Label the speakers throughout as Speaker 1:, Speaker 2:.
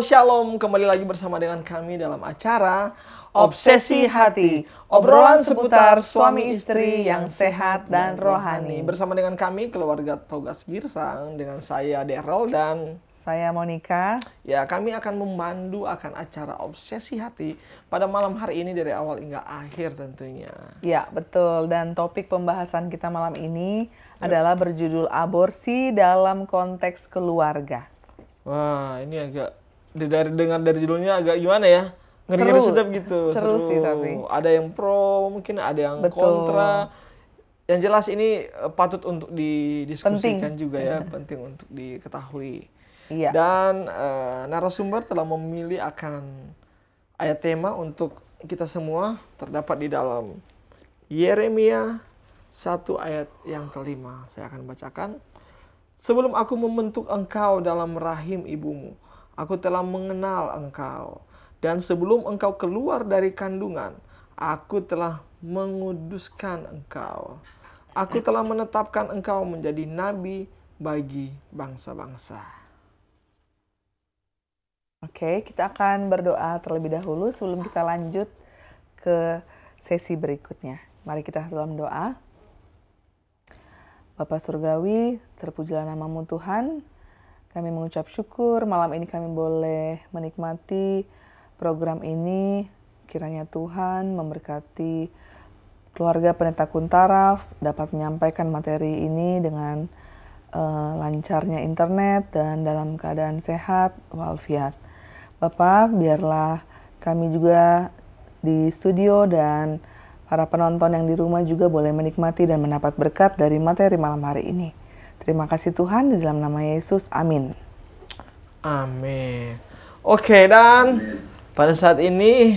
Speaker 1: Halo, Shalom. Kembali lagi bersama dengan kami dalam acara
Speaker 2: Obsesi Hati, obrolan seputar suami istri yang sehat dan rohani.
Speaker 1: Bersama dengan kami keluarga Togas Girsang dengan saya Daryl dan
Speaker 2: Saya Monica.
Speaker 1: ya kami akan memandu akan acara Obsesi Hati pada malam hari ini dari awal hingga akhir tentunya.
Speaker 2: Ya, betul. Dan topik pembahasan kita malam ini adalah berjudul aborsi dalam konteks keluarga.
Speaker 1: Wah, ini agak dari dengar dari judulnya agak gimana ya? Ngeri-ngeri
Speaker 2: Seru.
Speaker 1: sedap gitu.
Speaker 2: Seru sih tapi.
Speaker 1: Ada yang pro, mungkin ada yang
Speaker 2: Betul.
Speaker 1: kontra. Yang jelas ini eh, patut untuk didiskusikan
Speaker 2: Penting.
Speaker 1: juga ya, penting untuk diketahui.
Speaker 2: Iya.
Speaker 1: Dan eh, narasumber telah memilih akan ayat tema untuk kita semua terdapat di dalam Yeremia satu ayat yang kelima. Saya akan bacakan. Sebelum aku membentuk engkau dalam rahim ibumu, aku telah mengenal engkau. Dan sebelum engkau keluar dari kandungan, aku telah menguduskan engkau. Aku telah menetapkan engkau menjadi nabi bagi bangsa-bangsa.
Speaker 2: Oke, kita akan berdoa terlebih dahulu sebelum kita lanjut ke sesi berikutnya. Mari kita dalam doa. Bapa Surgawi, terpujilah namamu Tuhan. Kami mengucap syukur malam ini kami boleh menikmati program ini. Kiranya Tuhan memberkati keluarga Pendeta Kuntaraf dapat menyampaikan materi ini dengan eh, lancarnya internet dan dalam keadaan sehat walafiat. Bapak, biarlah kami juga di studio dan para penonton yang di rumah juga boleh menikmati dan mendapat berkat dari materi malam hari ini. Terima kasih Tuhan di dalam nama Yesus. Amin.
Speaker 1: Amin. Oke, dan pada saat ini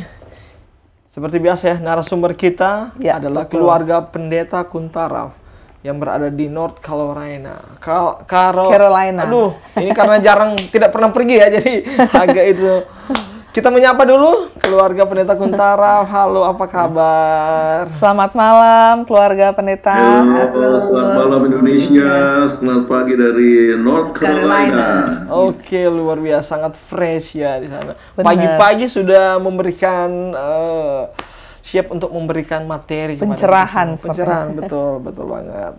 Speaker 1: seperti biasa ya, narasumber kita
Speaker 2: Ya,
Speaker 1: adalah
Speaker 2: betul.
Speaker 1: keluarga pendeta Kuntaraf yang berada di North Carolina. Ka- Karo-
Speaker 2: Carolina.
Speaker 1: Aduh, ini karena jarang tidak pernah pergi ya, jadi agak itu. Kita menyapa dulu keluarga pendeta Kuntaraf. Halo, apa kabar?
Speaker 2: Selamat malam keluarga pendeta.
Speaker 3: Halo, selamat malam Indonesia, selamat pagi dari North Carolina.
Speaker 1: Oke, luar biasa sangat fresh ya di sana. Pagi-pagi sudah memberikan eh, siap untuk memberikan materi
Speaker 2: Pencerahan
Speaker 1: Pencerahan betul, betul banget.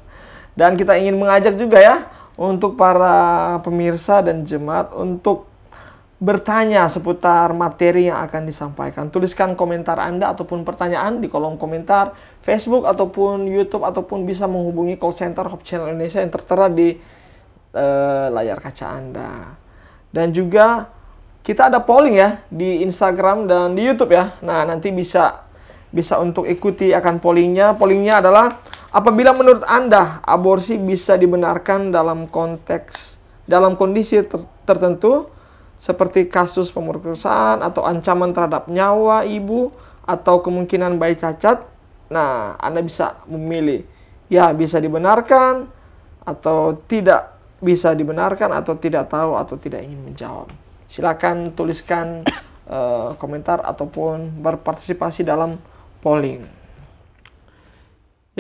Speaker 1: Dan kita ingin mengajak juga ya untuk para pemirsa dan jemaat untuk bertanya seputar materi yang akan disampaikan. Tuliskan komentar Anda ataupun pertanyaan di kolom komentar Facebook ataupun YouTube ataupun bisa menghubungi call center Hope Channel Indonesia yang tertera di eh, layar kaca Anda. Dan juga kita ada polling ya di Instagram dan di YouTube ya. Nah, nanti bisa bisa untuk ikuti akan pollingnya. Pollingnya adalah apabila menurut Anda aborsi bisa dibenarkan dalam konteks dalam kondisi ter- tertentu seperti kasus pemerkosaan atau ancaman terhadap nyawa ibu atau kemungkinan bayi cacat. Nah, Anda bisa memilih ya bisa dibenarkan atau tidak bisa dibenarkan atau tidak tahu atau tidak ingin menjawab. Silakan tuliskan eh, komentar ataupun berpartisipasi dalam polling.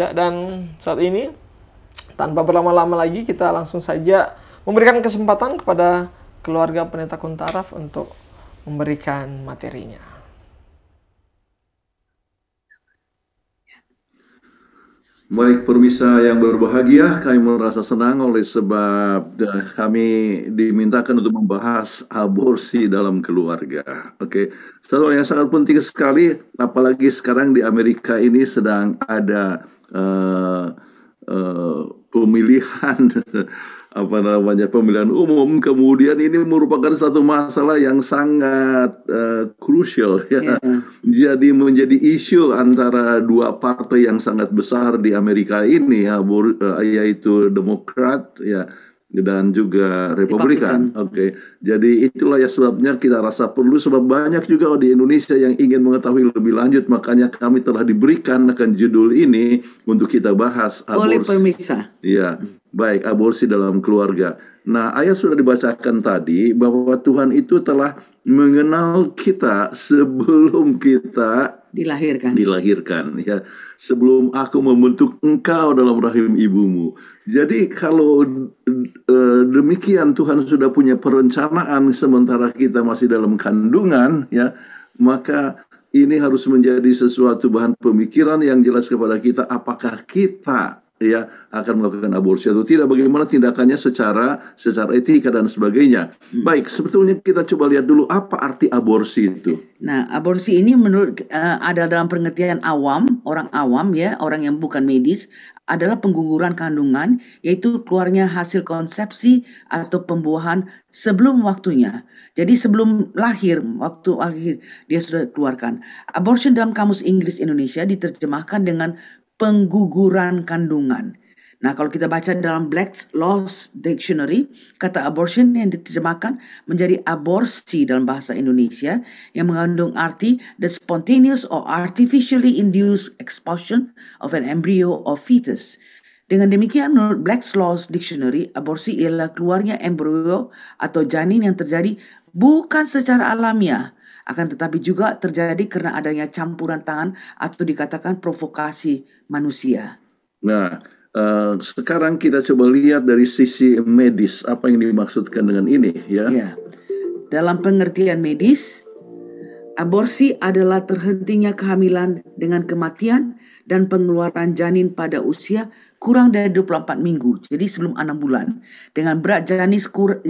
Speaker 1: Ya, dan saat ini tanpa berlama-lama lagi kita langsung saja memberikan kesempatan kepada keluarga pendeta Kuntaraf untuk memberikan materinya.
Speaker 3: Baik pemirsa yang berbahagia, kami merasa senang oleh sebab eh, kami dimintakan untuk membahas aborsi dalam keluarga. Oke, satu hal yang sangat penting sekali, apalagi sekarang di Amerika ini sedang ada eh, eh, pemilihan apa namanya pemilihan umum, kemudian ini merupakan satu masalah yang sangat eh, krusial ya. Jadi menjadi isu antara dua partai yang sangat besar di Amerika ini ya, eh, yaitu Demokrat ya dan juga Republikan. Oke. Jadi itulah ya sebabnya kita rasa perlu sebab banyak juga di Indonesia yang ingin mengetahui lebih lanjut makanya kami telah diberikan akan judul ini untuk kita bahas
Speaker 4: oleh
Speaker 3: aborsi.
Speaker 4: pemirsa.
Speaker 3: Ya, Baik, aborsi dalam keluarga. Nah, ayat sudah dibacakan tadi bahwa Tuhan itu telah mengenal kita sebelum kita
Speaker 4: dilahirkan.
Speaker 3: dilahirkan ya sebelum aku membentuk engkau dalam rahim ibumu. Jadi kalau uh, demikian Tuhan sudah punya perencanaan sementara kita masih dalam kandungan ya, maka ini harus menjadi sesuatu bahan pemikiran yang jelas kepada kita apakah kita ya akan melakukan aborsi atau tidak bagaimana tindakannya secara secara etika dan sebagainya. Hmm. Baik, sebetulnya kita coba lihat dulu apa arti aborsi itu.
Speaker 4: Nah, aborsi ini menurut uh, ada dalam pengertian awam, orang awam ya, orang yang bukan medis adalah pengguguran kandungan yaitu keluarnya hasil konsepsi atau pembuahan sebelum waktunya. Jadi sebelum lahir, waktu lahir dia sudah keluarkan. Abortion dalam kamus Inggris Indonesia diterjemahkan dengan pengguguran kandungan. Nah, kalau kita baca dalam Black's Laws Dictionary, kata abortion yang diterjemahkan menjadi aborsi dalam bahasa Indonesia yang mengandung arti the spontaneous or artificially induced expulsion of an embryo or fetus. Dengan demikian, menurut Black's Laws Dictionary, aborsi ialah keluarnya embrio atau janin yang terjadi bukan secara alamiah, akan tetapi juga terjadi karena adanya campuran tangan atau dikatakan provokasi manusia.
Speaker 3: Nah, uh, sekarang kita coba lihat dari sisi medis apa yang dimaksudkan dengan ini ya.
Speaker 4: ya. Dalam pengertian medis, aborsi adalah terhentinya kehamilan dengan kematian dan pengeluaran janin pada usia kurang dari 24 minggu. Jadi sebelum 6 bulan. Dengan berat janin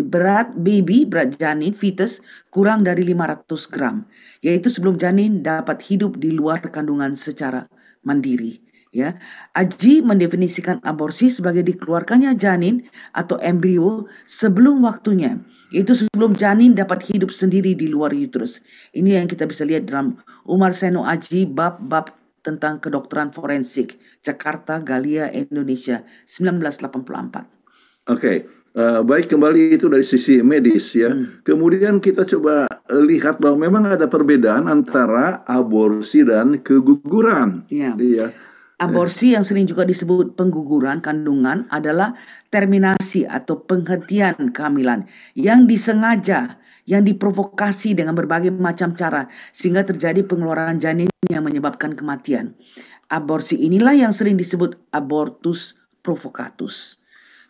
Speaker 4: berat baby, berat janin fetus kurang dari 500 gram. Yaitu sebelum janin dapat hidup di luar kandungan secara mandiri. Ya, Aji mendefinisikan aborsi sebagai dikeluarkannya janin atau embrio sebelum waktunya, yaitu sebelum janin dapat hidup sendiri di luar uterus. Ini yang kita bisa lihat dalam Umar Seno Aji bab-bab tentang kedokteran forensik Jakarta Galia Indonesia 1984.
Speaker 3: Oke, okay. uh, eh, baik kembali itu dari sisi medis ya. Hmm. Kemudian kita coba lihat bahwa memang ada perbedaan antara aborsi dan keguguran.
Speaker 4: Iya. Yeah. Aborsi yang sering juga disebut pengguguran kandungan adalah terminasi atau penghentian kehamilan yang disengaja yang diprovokasi dengan berbagai macam cara sehingga terjadi pengeluaran janin yang menyebabkan kematian. Aborsi inilah yang sering disebut abortus provocatus.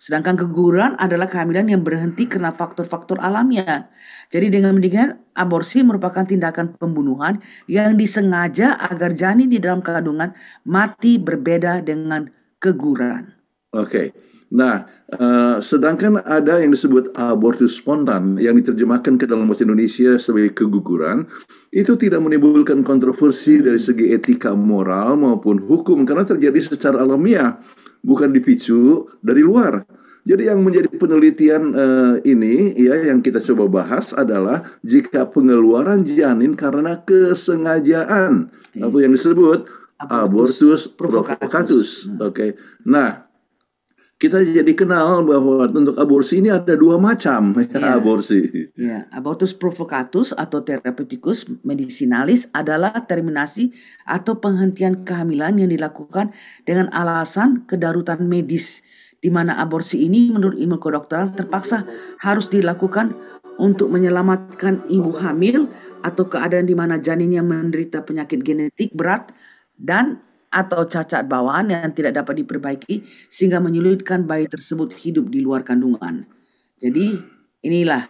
Speaker 4: Sedangkan keguguran adalah kehamilan yang berhenti karena faktor-faktor alamiah. Jadi dengan demikian aborsi merupakan tindakan pembunuhan yang disengaja agar janin di dalam kandungan mati berbeda dengan keguguran.
Speaker 3: Oke. Okay. Nah, uh, sedangkan ada yang disebut abortus spontan yang diterjemahkan ke dalam bahasa Indonesia sebagai keguguran, itu tidak menimbulkan kontroversi dari segi etika moral maupun hukum karena terjadi secara alamiah, bukan dipicu dari luar. Jadi yang menjadi penelitian uh, ini ya yang kita coba bahas adalah jika pengeluaran janin karena kesengajaan atau yang disebut abortus, abortus provocatus. Oke. Okay. Nah, kita jadi kenal bahwa untuk aborsi ini ada dua macam ya, aborsi.
Speaker 4: Ya, abortus provocatus atau therapeuticus medicinalis adalah terminasi atau penghentian kehamilan yang dilakukan dengan alasan kedaruratan medis di mana aborsi ini menurut ilmu kedokteran terpaksa harus dilakukan untuk menyelamatkan ibu hamil atau keadaan di mana janinnya menderita penyakit genetik berat dan atau cacat bawaan yang tidak dapat diperbaiki sehingga menyulitkan bayi tersebut hidup di luar kandungan. Jadi inilah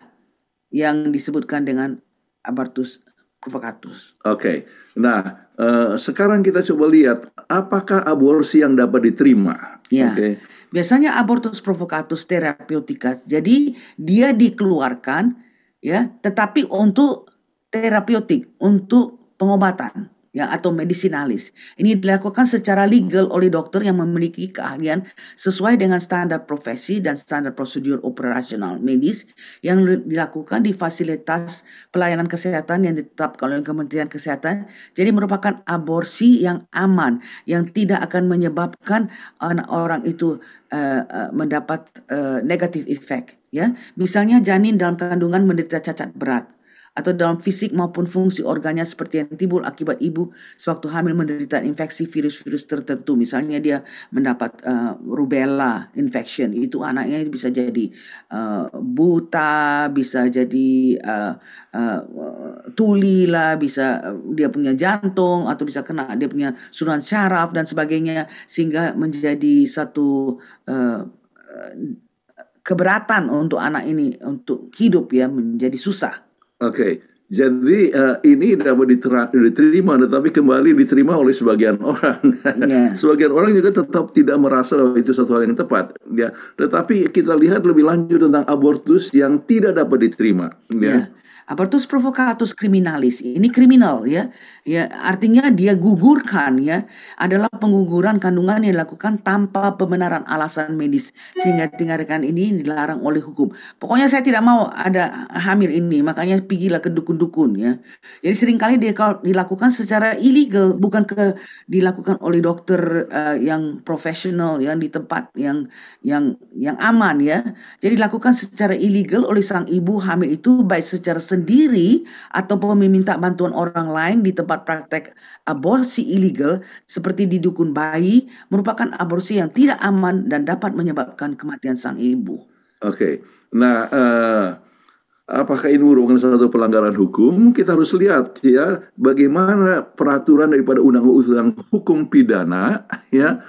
Speaker 4: yang disebutkan dengan abortus provocatus.
Speaker 3: Oke, okay. nah uh, sekarang kita coba lihat apakah aborsi yang dapat diterima.
Speaker 4: Ya, okay. biasanya abortus provocatus terapeutika. Jadi dia dikeluarkan ya, tetapi untuk terapeutik, untuk pengobatan ya atau medisinalis. Ini dilakukan secara legal oleh dokter yang memiliki keahlian sesuai dengan standar profesi dan standar prosedur operasional medis yang dilakukan di fasilitas pelayanan kesehatan yang ditetapkan oleh Kementerian Kesehatan. Jadi merupakan aborsi yang aman yang tidak akan menyebabkan orang itu uh, uh, mendapat uh, negatif efek ya. Misalnya janin dalam kandungan menderita cacat berat atau dalam fisik maupun fungsi organnya seperti yang timbul akibat ibu sewaktu hamil menderita infeksi virus-virus tertentu. Misalnya dia mendapat uh, rubella infection, itu anaknya bisa jadi uh, buta, bisa jadi uh, uh, tuli lah, bisa dia punya jantung atau bisa kena dia punya suruhan syaraf dan sebagainya sehingga menjadi satu uh, keberatan untuk anak ini untuk hidup ya menjadi susah.
Speaker 3: Oke. Okay. Jadi uh, ini dapat diterima, tetapi kembali diterima oleh sebagian orang. Yeah. sebagian orang juga tetap tidak merasa bahwa itu satu hal yang tepat. Ya, tetapi kita lihat lebih lanjut tentang abortus yang tidak dapat diterima. Ya. Yeah.
Speaker 4: Abortus provocatus criminalis ini kriminal ya. Ya, artinya dia gugurkan ya adalah pengguguran kandungan yang dilakukan tanpa pembenaran alasan medis sehingga tindakan ini dilarang oleh hukum. Pokoknya saya tidak mau ada hamil ini, makanya pergilah ke dukun-dukun ya. Jadi sering kali dia dilakukan secara ilegal, bukan ke dilakukan oleh dokter uh, yang profesional yang di tempat yang yang yang aman ya. Jadi dilakukan secara ilegal oleh sang ibu hamil itu baik secara sendiri ataupun meminta bantuan orang lain di tempat praktek aborsi ilegal seperti di dukun bayi merupakan aborsi yang tidak aman dan dapat menyebabkan kematian sang ibu.
Speaker 3: Oke, okay. nah uh, apakah ini merupakan satu pelanggaran hukum? Kita harus lihat ya bagaimana peraturan daripada undang-undang hukum pidana ya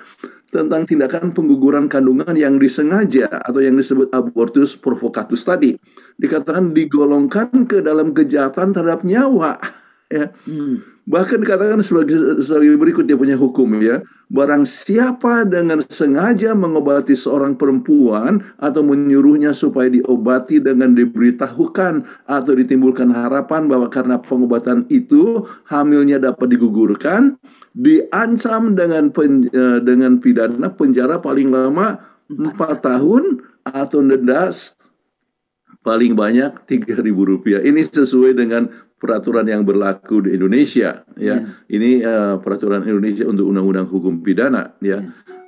Speaker 3: tentang tindakan pengguguran kandungan yang disengaja atau yang disebut abortus provocatus tadi. Dikatakan digolongkan ke dalam kejahatan terhadap nyawa ya hmm. bahkan dikatakan sebagai, sebagai berikut dia punya hukum ya barang siapa dengan sengaja mengobati seorang perempuan atau menyuruhnya supaya diobati dengan diberitahukan atau ditimbulkan harapan bahwa karena pengobatan itu hamilnya dapat digugurkan diancam dengan pen, uh, dengan pidana penjara paling lama empat tahun atau denda paling banyak tiga ribu rupiah. Ini sesuai dengan peraturan yang berlaku di Indonesia. Ya, yeah. ini uh, peraturan Indonesia untuk undang-undang hukum pidana. Ya, yeah.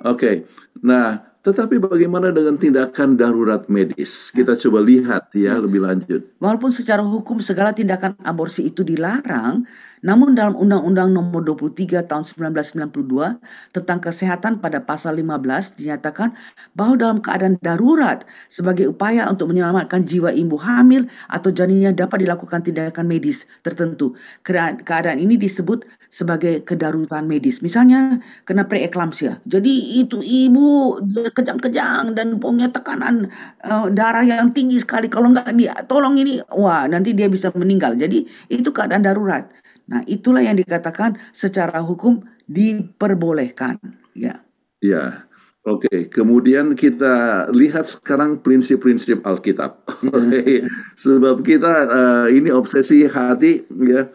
Speaker 3: oke. Okay. Nah, tetapi bagaimana dengan tindakan darurat medis? Kita coba lihat ya lebih lanjut.
Speaker 4: Walaupun secara hukum segala tindakan aborsi itu dilarang, namun dalam Undang-Undang Nomor 23 Tahun 1992 tentang kesehatan pada pasal 15 dinyatakan bahwa dalam keadaan darurat sebagai upaya untuk menyelamatkan jiwa ibu hamil atau janinnya dapat dilakukan tindakan medis tertentu. Keadaan ini disebut sebagai kedaruratan medis. Misalnya kena preeklamsia. Jadi itu ibu kejang-kejang dan punya tekanan uh, darah yang tinggi sekali. Kalau enggak dia tolong ini, wah nanti dia bisa meninggal. Jadi itu keadaan darurat. Nah, itulah yang dikatakan secara hukum diperbolehkan, ya.
Speaker 3: Ya. Oke, okay. kemudian kita lihat sekarang prinsip-prinsip Alkitab. Okay. sebab kita uh, ini obsesi hati ya.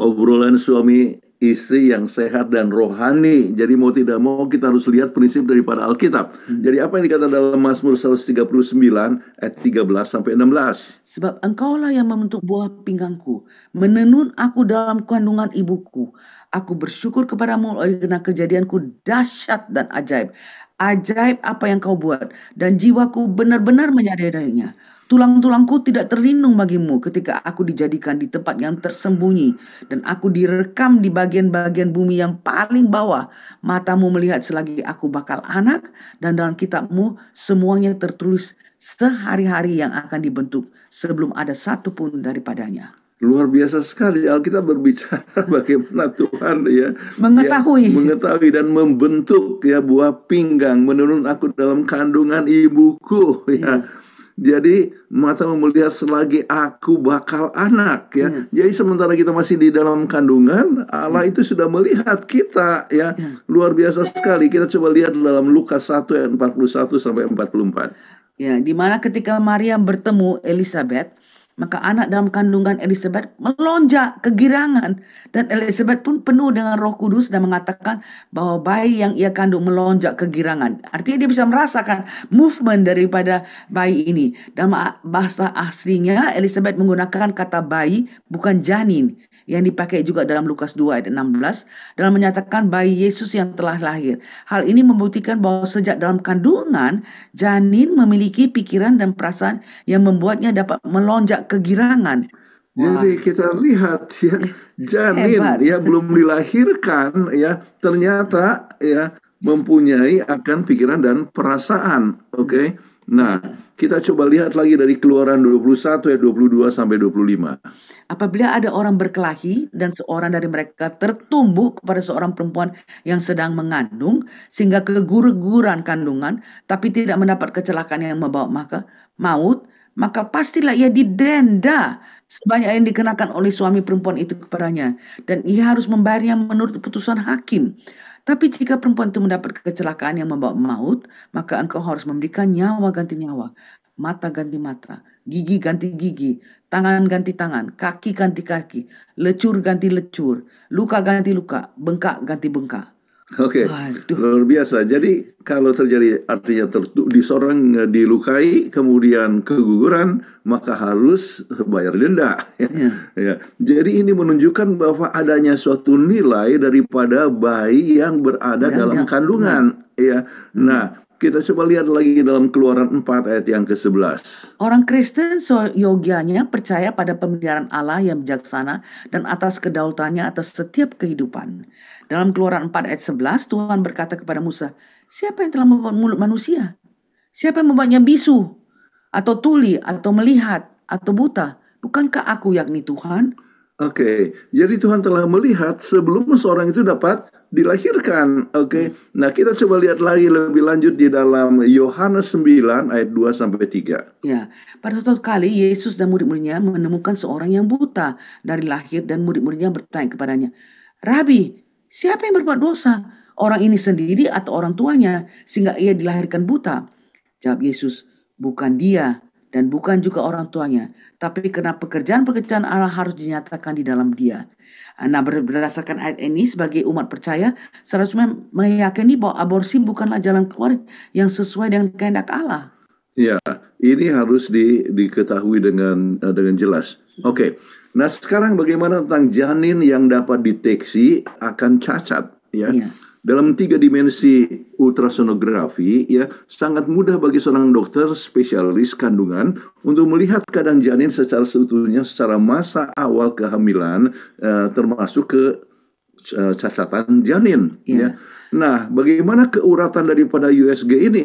Speaker 3: Obrolan suami istri yang sehat dan rohani. Jadi mau tidak mau kita harus lihat prinsip daripada Alkitab. Hmm. Jadi apa yang dikatakan dalam Mazmur 139 ayat 13 sampai 16?
Speaker 4: Sebab engkaulah yang membentuk buah pinggangku, menenun aku dalam kandungan ibuku. Aku bersyukur kepadamu karena kejadianku dahsyat dan ajaib. Ajaib apa yang kau buat dan jiwaku benar-benar menyadarinya. Tulang-tulangku tidak terlindung bagimu ketika aku dijadikan di tempat yang tersembunyi dan aku direkam di bagian-bagian bumi yang paling bawah. Matamu melihat selagi aku bakal anak dan dalam kitabmu semuanya tertulis sehari-hari yang akan dibentuk sebelum ada satu pun daripadanya.
Speaker 3: Luar biasa sekali Alkitab berbicara bagaimana Tuhan ya
Speaker 4: mengetahui
Speaker 3: ya, mengetahui dan membentuk ya buah pinggang menurun aku dalam kandungan ibuku ya. ya jadi mata melihat selagi aku bakal anak ya. Hmm. Jadi sementara kita masih di dalam kandungan, Allah hmm. itu sudah melihat kita ya. Hmm. Luar biasa sekali. Kita coba lihat dalam Lukas 1 ayat 41 sampai 44.
Speaker 4: Ya, di mana ketika Maria bertemu Elizabeth, maka anak dalam kandungan Elizabeth melonjak kegirangan dan Elizabeth pun penuh dengan Roh Kudus dan mengatakan bahwa bayi yang ia kandung melonjak kegirangan. Artinya dia bisa merasakan movement daripada bayi ini. Dalam bahasa aslinya Elizabeth menggunakan kata bayi bukan janin yang dipakai juga dalam Lukas 2 ayat 16 dalam menyatakan bayi Yesus yang telah lahir. Hal ini membuktikan bahwa sejak dalam kandungan janin memiliki pikiran dan perasaan yang membuatnya dapat melonjak kegirangan.
Speaker 3: Jadi kita lihat ya janin
Speaker 4: Hebat.
Speaker 3: ya belum dilahirkan ya ternyata ya mempunyai akan pikiran dan perasaan. Oke. Nah, kita coba lihat lagi dari Keluaran 21 ayat 22 sampai 25.
Speaker 4: Apabila ada orang berkelahi dan seorang dari mereka tertumbuh kepada seorang perempuan yang sedang mengandung sehingga keguguran kandungan tapi tidak mendapat kecelakaan yang membawa maka maut maka pastilah ia didenda sebanyak yang dikenakan oleh suami perempuan itu kepadanya dan ia harus membayarnya menurut keputusan hakim. Tapi jika perempuan itu mendapat kecelakaan yang membawa maut, maka engkau harus memberikan nyawa ganti nyawa, mata ganti mata, gigi ganti gigi, tangan ganti tangan, kaki ganti kaki, lecur ganti lecur, luka ganti luka, bengkak ganti bengkak.
Speaker 3: Oke,
Speaker 4: Waduh.
Speaker 3: luar biasa. Jadi kalau terjadi artinya tertu- di seorang eh, dilukai kemudian keguguran maka harus bayar denda.
Speaker 4: Ya.
Speaker 3: Ya, jadi ini menunjukkan bahwa adanya suatu nilai daripada bayi yang berada dalam kandungan. Ya, nah kita coba lihat lagi dalam Keluaran 4 ayat yang ke-11.
Speaker 4: Orang Kristen seyogianya percaya pada pemeliharaan Allah yang bijaksana dan atas kedaulatannya atas setiap kehidupan. Dalam keluaran 4 ayat 11 Tuhan berkata kepada Musa, siapa yang telah membuat mulut manusia? Siapa yang membuatnya bisu? Atau tuli? Atau melihat? Atau buta? Bukankah aku yakni Tuhan?
Speaker 3: Oke, jadi Tuhan telah melihat sebelum seorang itu dapat dilahirkan. Oke, nah kita coba lihat lagi lebih lanjut di dalam Yohanes 9 ayat 2 sampai 3.
Speaker 4: Ya, pada suatu kali Yesus dan murid-muridnya menemukan seorang yang buta dari lahir dan murid-muridnya bertanya kepadanya, Rabi, siapa yang berbuat dosa? Orang ini sendiri atau orang tuanya sehingga ia dilahirkan buta? Jawab Yesus, bukan dia dan bukan juga orang tuanya, tapi karena pekerjaan-pekerjaan Allah harus dinyatakan di dalam dia. Nah, ber- berdasarkan ayat ini sebagai umat percaya, seharusnya meyakini bahwa aborsi bukanlah jalan keluar yang sesuai dengan kehendak Allah.
Speaker 3: Ya, ini harus di, diketahui dengan eh, dengan jelas. Oke, nah sekarang bagaimana tentang janin yang dapat deteksi akan cacat? Ya,
Speaker 4: Iya.
Speaker 3: Dalam tiga dimensi ultrasonografi, ya sangat mudah bagi seorang dokter spesialis kandungan untuk melihat keadaan janin secara seutuhnya secara masa awal kehamilan, eh, termasuk ke eh, cacatan janin.
Speaker 4: Iya.
Speaker 3: Ya. Nah, bagaimana keuratan daripada USG ini?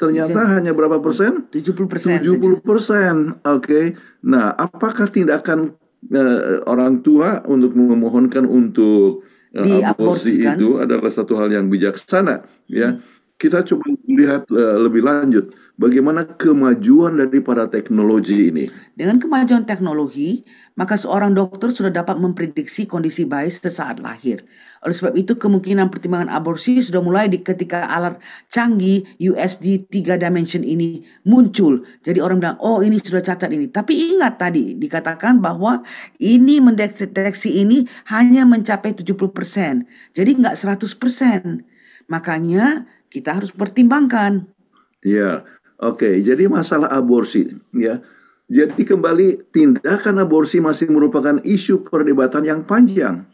Speaker 3: Ternyata hanya berapa persen?
Speaker 4: 70 persen.
Speaker 3: 70 persen. Oke. Nah, apakah tindakan eh, orang tua untuk memohonkan untuk eh, aborsi itu adalah satu hal yang bijaksana, ya. Kita coba lihat eh, lebih lanjut bagaimana kemajuan daripada teknologi ini.
Speaker 4: Dengan kemajuan teknologi, maka seorang dokter sudah dapat memprediksi kondisi bayi sesaat lahir. Oleh sebab itu, kemungkinan pertimbangan aborsi sudah mulai di ketika alat canggih USD 3 dimension ini muncul. Jadi orang bilang, oh ini sudah cacat ini. Tapi ingat tadi, dikatakan bahwa ini mendeteksi ini hanya mencapai 70%. Jadi nggak 100%. Makanya kita harus pertimbangkan.
Speaker 3: Ya, oke. Jadi masalah aborsi, ya. Jadi kembali tindakan aborsi masih merupakan isu perdebatan yang panjang.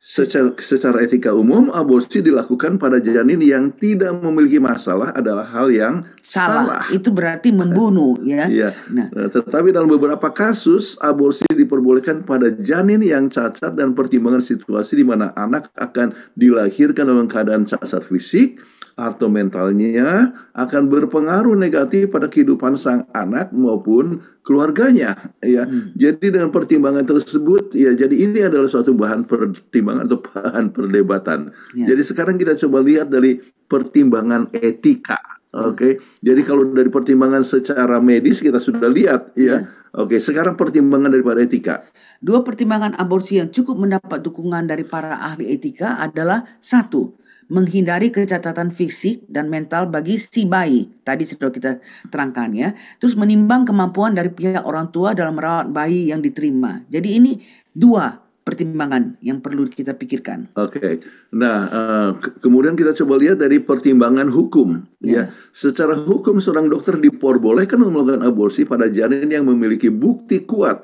Speaker 3: Secara, secara etika umum, aborsi dilakukan pada janin yang tidak memiliki masalah adalah hal yang
Speaker 4: Salah.
Speaker 3: salah.
Speaker 4: Itu berarti membunuh ya.
Speaker 3: Ya,
Speaker 4: Nah,
Speaker 3: Nah, tetapi dalam beberapa kasus aborsi diperbolehkan pada janin yang cacat dan pertimbangan situasi di mana anak akan dilahirkan dalam keadaan cacat fisik atau mentalnya akan berpengaruh negatif pada kehidupan sang anak maupun keluarganya ya. Jadi dengan pertimbangan tersebut ya jadi ini adalah suatu bahan pertimbangan atau bahan perdebatan.
Speaker 4: Ya.
Speaker 3: Jadi sekarang kita coba lihat dari pertimbangan etika. Oke. Jadi kalau dari pertimbangan secara medis kita sudah lihat ya. Oke, sekarang pertimbangan daripada etika.
Speaker 4: Dua pertimbangan aborsi yang cukup mendapat dukungan dari para ahli etika adalah satu, menghindari kecacatan fisik dan mental bagi si bayi. Tadi sudah kita terangkan ya. Terus menimbang kemampuan dari pihak orang tua dalam merawat bayi yang diterima. Jadi ini dua pertimbangan yang perlu kita pikirkan.
Speaker 3: Oke. Nah, eh, ke- kemudian kita coba lihat dari pertimbangan hukum.
Speaker 4: Ya.
Speaker 3: Ya, secara hukum seorang dokter diperbolehkan melakukan aborsi pada janin yang memiliki bukti kuat,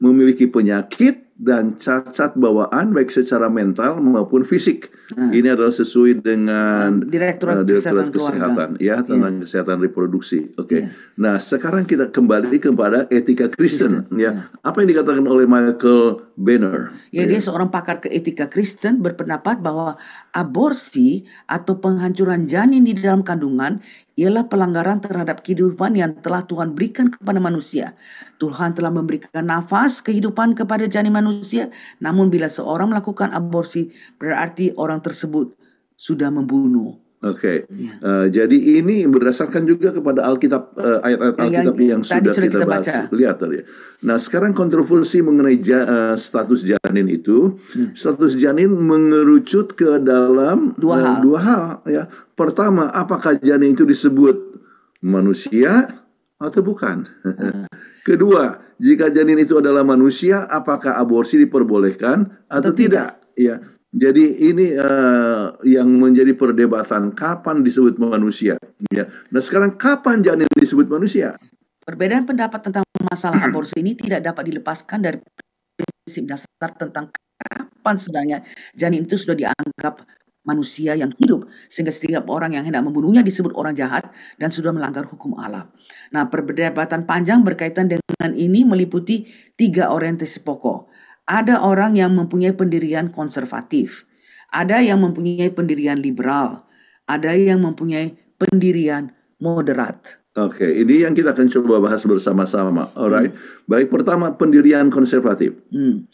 Speaker 3: memiliki penyakit dan cacat bawaan baik secara mental maupun fisik.
Speaker 4: Nah.
Speaker 3: Ini adalah sesuai dengan
Speaker 4: Direktorat
Speaker 3: uh, Direktorat
Speaker 4: Kesehatan Keluarga.
Speaker 3: Kesehatan ya tentang kesehatan reproduksi. Oke.
Speaker 4: Iya.
Speaker 3: Nah, sekarang kita kembali kepada etika Kristen
Speaker 4: Kristen,
Speaker 3: ya. Apa yang dikatakan oleh Michael Benner?
Speaker 4: Ya, dia seorang pakar keetika Kristen berpendapat bahwa aborsi atau penghancuran janin di dalam kandungan ialah pelanggaran terhadap kehidupan yang telah Tuhan berikan kepada manusia. Tuhan telah memberikan nafas kehidupan kepada janin manusia, namun bila seorang melakukan aborsi berarti orang tersebut sudah membunuh.
Speaker 3: Oke,
Speaker 4: Ya.
Speaker 3: Eh, jadi ini berdasarkan juga kepada Alkitab eh, ayat-ayat
Speaker 4: Yang
Speaker 3: Alkitab yang,
Speaker 4: tadi
Speaker 3: sudah
Speaker 4: sudah
Speaker 3: kita,
Speaker 4: kita
Speaker 3: bahas.
Speaker 4: baca.
Speaker 3: Lihat tadi. Nah, sekarang kontroversi mengenai ja- eh, status janin itu,
Speaker 4: Hmm.
Speaker 3: status janin mengerucut ke dalam
Speaker 4: Dua
Speaker 3: eh,
Speaker 4: hal.
Speaker 3: dua hal ya. Pertama, apakah janin itu disebut manusia atau bukan? Kedua, jika janin itu adalah manusia, apakah aborsi diperbolehkan atau,
Speaker 4: Atau tidak?
Speaker 3: tidak? Ya. Jadi ini eh, yang menjadi perdebatan kapan disebut manusia. Ya. Nah sekarang kapan janin disebut manusia?
Speaker 4: Perbedaan pendapat tentang masalah aborsi ini tidak dapat dilepaskan dari prinsip dasar tentang kapan sebenarnya janin itu sudah dianggap manusia yang hidup sehingga setiap orang yang hendak membunuhnya disebut orang jahat dan sudah melanggar hukum alam. Nah, perdebatan panjang berkaitan dengan ini meliputi tiga orientasi pokok. Ada orang yang mempunyai pendirian konservatif, ada yang mempunyai pendirian liberal, ada yang mempunyai pendirian moderat.
Speaker 3: Oke, ini yang kita akan coba bahas bersama-sama. Alright. Baik, pertama pendirian konservatif.
Speaker 4: Hmm.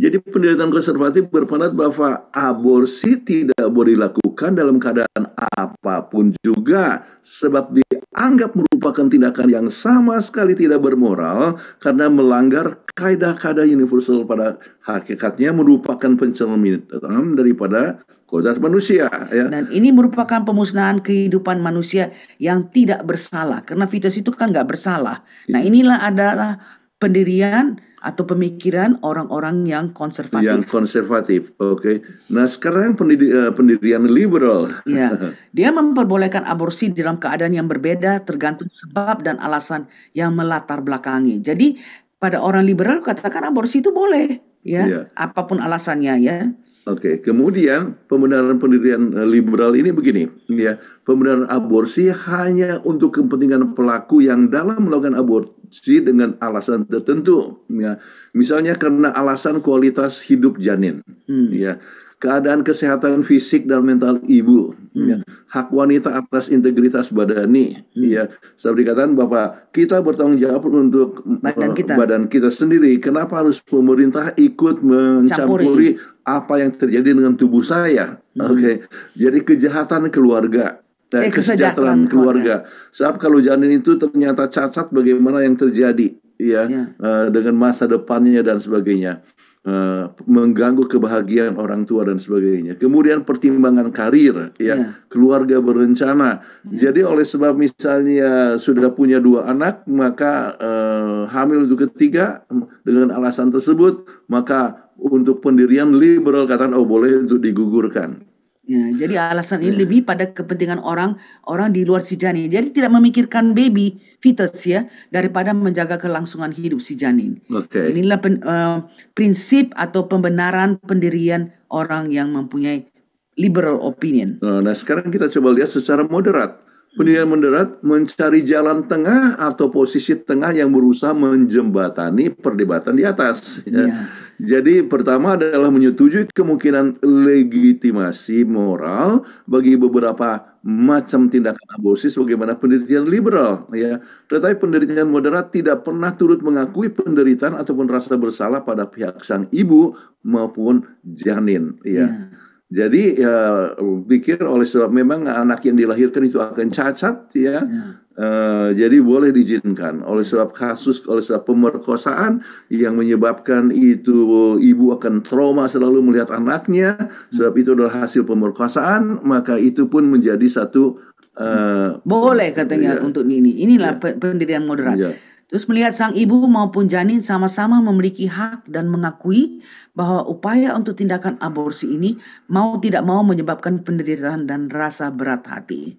Speaker 3: Jadi pendirian konservatif berpendapat bahwa aborsi tidak boleh dilakukan dalam keadaan apa pun juga sebab dianggap merupakan tindakan yang sama sekali tidak bermoral karena melanggar kaidah-kaidah universal pada hakikatnya merupakan pencerminan daripada kodrat manusia ya.
Speaker 4: Dan ini merupakan pemusnahan kehidupan manusia yang tidak bersalah. Karena fetus itu kan nggak bersalah. Nah inilah adalah pendirian atau pemikiran orang-orang yang konservatif.
Speaker 3: Yang konservatif, oke. Nah sekarang pendiri- eh, pendirian liberal,
Speaker 4: Ya, dia memperbolehkan aborsi dalam keadaan yang berbeda tergantung sebab dan alasan yang melatar belakangi. Jadi pada orang liberal katakan aborsi itu boleh, ya,
Speaker 3: Iya.
Speaker 4: apa pun alasannya ya.
Speaker 3: Oke, kemudian pembenaran pendirian eh, liberal ini begini, ya, pembenaran aborsi hanya untuk kepentingan pelaku yang dalam melakukan aborsi dengan alasan tertentu, ya, misalnya karena alasan kualitas hidup janin,
Speaker 4: Hmm.
Speaker 3: ya, keadaan kesehatan fisik dan mental ibu, ya, hak wanita atas integritas badani, ya, seperti dikatakan bahwa kita bertanggung jawab untuk
Speaker 4: Badan
Speaker 3: eh,
Speaker 4: kita.
Speaker 3: badan kita sendiri. Kenapa harus pemerintah ikut mencampuri apa yang terjadi dengan tubuh saya. Oke, jadi kejahatan keluarga. Dan
Speaker 4: Eh, kesejahteraan
Speaker 3: kesejahteraan keluarga. Sebab kalau janin itu ternyata cacat, bagaimana yang terjadi, ya,
Speaker 4: Ya.
Speaker 3: eh, dengan masa depannya dan sebagainya, Eh, mengganggu kebahagiaan orang tua dan sebagainya. Kemudian pertimbangan karir, ya,
Speaker 4: Ya.
Speaker 3: keluarga berencana. Jadi oleh sebab misalnya sudah punya dua anak, maka eh, hamil untuk ketiga dengan alasan tersebut, maka untuk pendirian liberal katakan oh boleh untuk digugurkan.
Speaker 4: Ya, jadi alasan ini lebih pada kepentingan orang orang di luar si janin. Jadi tidak memikirkan baby fetus ya daripada menjaga kelangsungan hidup si janin.
Speaker 3: Oke.
Speaker 4: Inilah pen- eh, prinsip atau pembenaran pendirian orang yang mempunyai liberal opinion.
Speaker 3: Nah, nah, sekarang kita coba lihat secara moderat. Pendirian moderat mencari jalan tengah atau posisi tengah yang berusaha menjembatani perdebatan di atas. ya.
Speaker 4: Ya.
Speaker 3: Jadi pertama adalah menyetujui kemungkinan legitimasi moral bagi beberapa macam tindakan aborsi sebagaimana penderitaan liberal ya. Tetapi penderitaan moderat tidak pernah turut mengakui penderitaan ataupun rasa bersalah pada pihak sang ibu maupun janin ya.
Speaker 4: Ya.
Speaker 3: Jadi ya pikir oleh sebab memang anak yang dilahirkan itu akan cacat ya.
Speaker 4: Ya.
Speaker 3: Eh, jadi boleh diizinkan oleh sebab kasus oleh sebab pemerkosaan yang menyebabkan itu ibu akan trauma selalu melihat anaknya sebab itu adalah hasil pemerkosaan maka itu pun menjadi satu eh,
Speaker 4: Boleh katanya
Speaker 3: Ya.
Speaker 4: untuk ini. Inilah pe- pendirian moderat.
Speaker 3: ya,
Speaker 4: Terus melihat sang ibu maupun janin sama-sama memiliki hak dan mengakui bahwa upaya untuk tindakan aborsi ini mau tidak mau menyebabkan penderitaan dan rasa berat hati.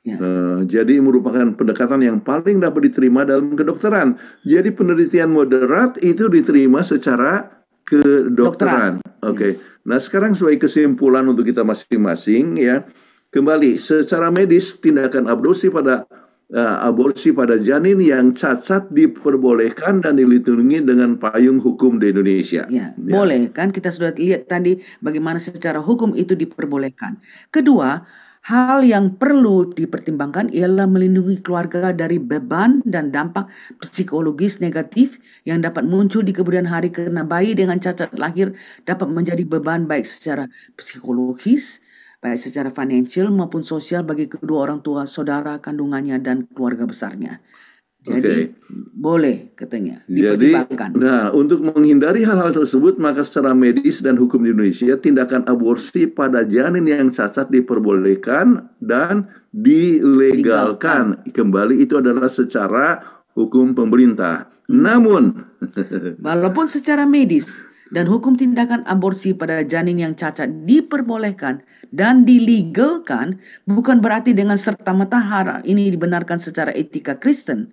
Speaker 4: Ya.
Speaker 3: Eh, jadi merupakan pendekatan yang paling dapat diterima dalam kedokteran. Jadi penelitian moderat itu diterima secara kedokteran. Oke. Nah, sekarang sebagai kesimpulan untuk kita masing-masing ya, kembali secara medis tindakan aborsi pada uh, aborsi pada janin yang cacat diperbolehkan dan dilindungi dengan payung hukum di Indonesia.
Speaker 4: Ya, boleh kan kita sudah lihat tadi bagaimana secara hukum itu diperbolehkan. Kedua, Hal yang perlu dipertimbangkan ialah melindungi keluarga dari beban dan dampak psikologis negatif yang dapat muncul di kemudian hari karena bayi dengan cacat lahir dapat menjadi beban baik secara psikologis, baik secara finansial maupun sosial bagi kedua orang tua, saudara kandungannya dan keluarga besarnya. Jadi okay. boleh katanya.
Speaker 3: Jadi, nah untuk menghindari hal-hal tersebut maka secara medis dan hukum di Indonesia tindakan aborsi pada janin yang cacat diperbolehkan dan dilegalkan. Legalkan. Kembali itu adalah secara hukum pemerintah. Namun
Speaker 4: walaupun secara medis dan hukum tindakan aborsi pada janin yang cacat diperbolehkan dan dilegalkan bukan berarti dengan serta merta ini dibenarkan secara etika Kristen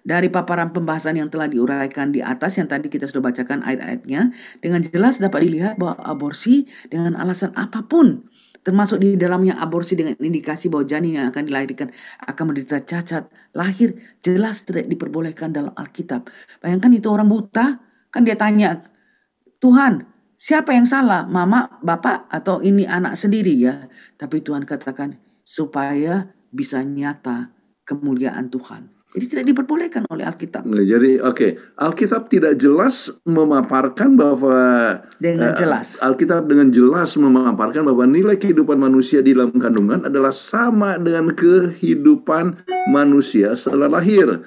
Speaker 4: dari paparan pembahasan yang telah diuraikan di atas yang tadi kita sudah bacakan ayat-ayatnya dengan jelas dapat dilihat bahwa aborsi dengan alasan apa pun termasuk di dalamnya aborsi dengan indikasi bahwa janin yang akan dilahirkan akan menderita cacat lahir jelas tidak diperbolehkan dalam Alkitab. Bayangkan itu orang buta kan dia tanya Tuhan siapa yang salah mama bapak atau ini anak sendiri ya tapi Tuhan katakan supaya bisa nyata kemuliaan Tuhan. Jadi tidak diperbolehkan oleh Alkitab.
Speaker 3: Nah, jadi oke, okay. Alkitab tidak jelas memaparkan bahwa
Speaker 4: dengan uh, jelas.
Speaker 3: Alkitab dengan jelas memaparkan bahwa nilai kehidupan manusia di dalam kandungan adalah sama dengan kehidupan manusia setelah lahir.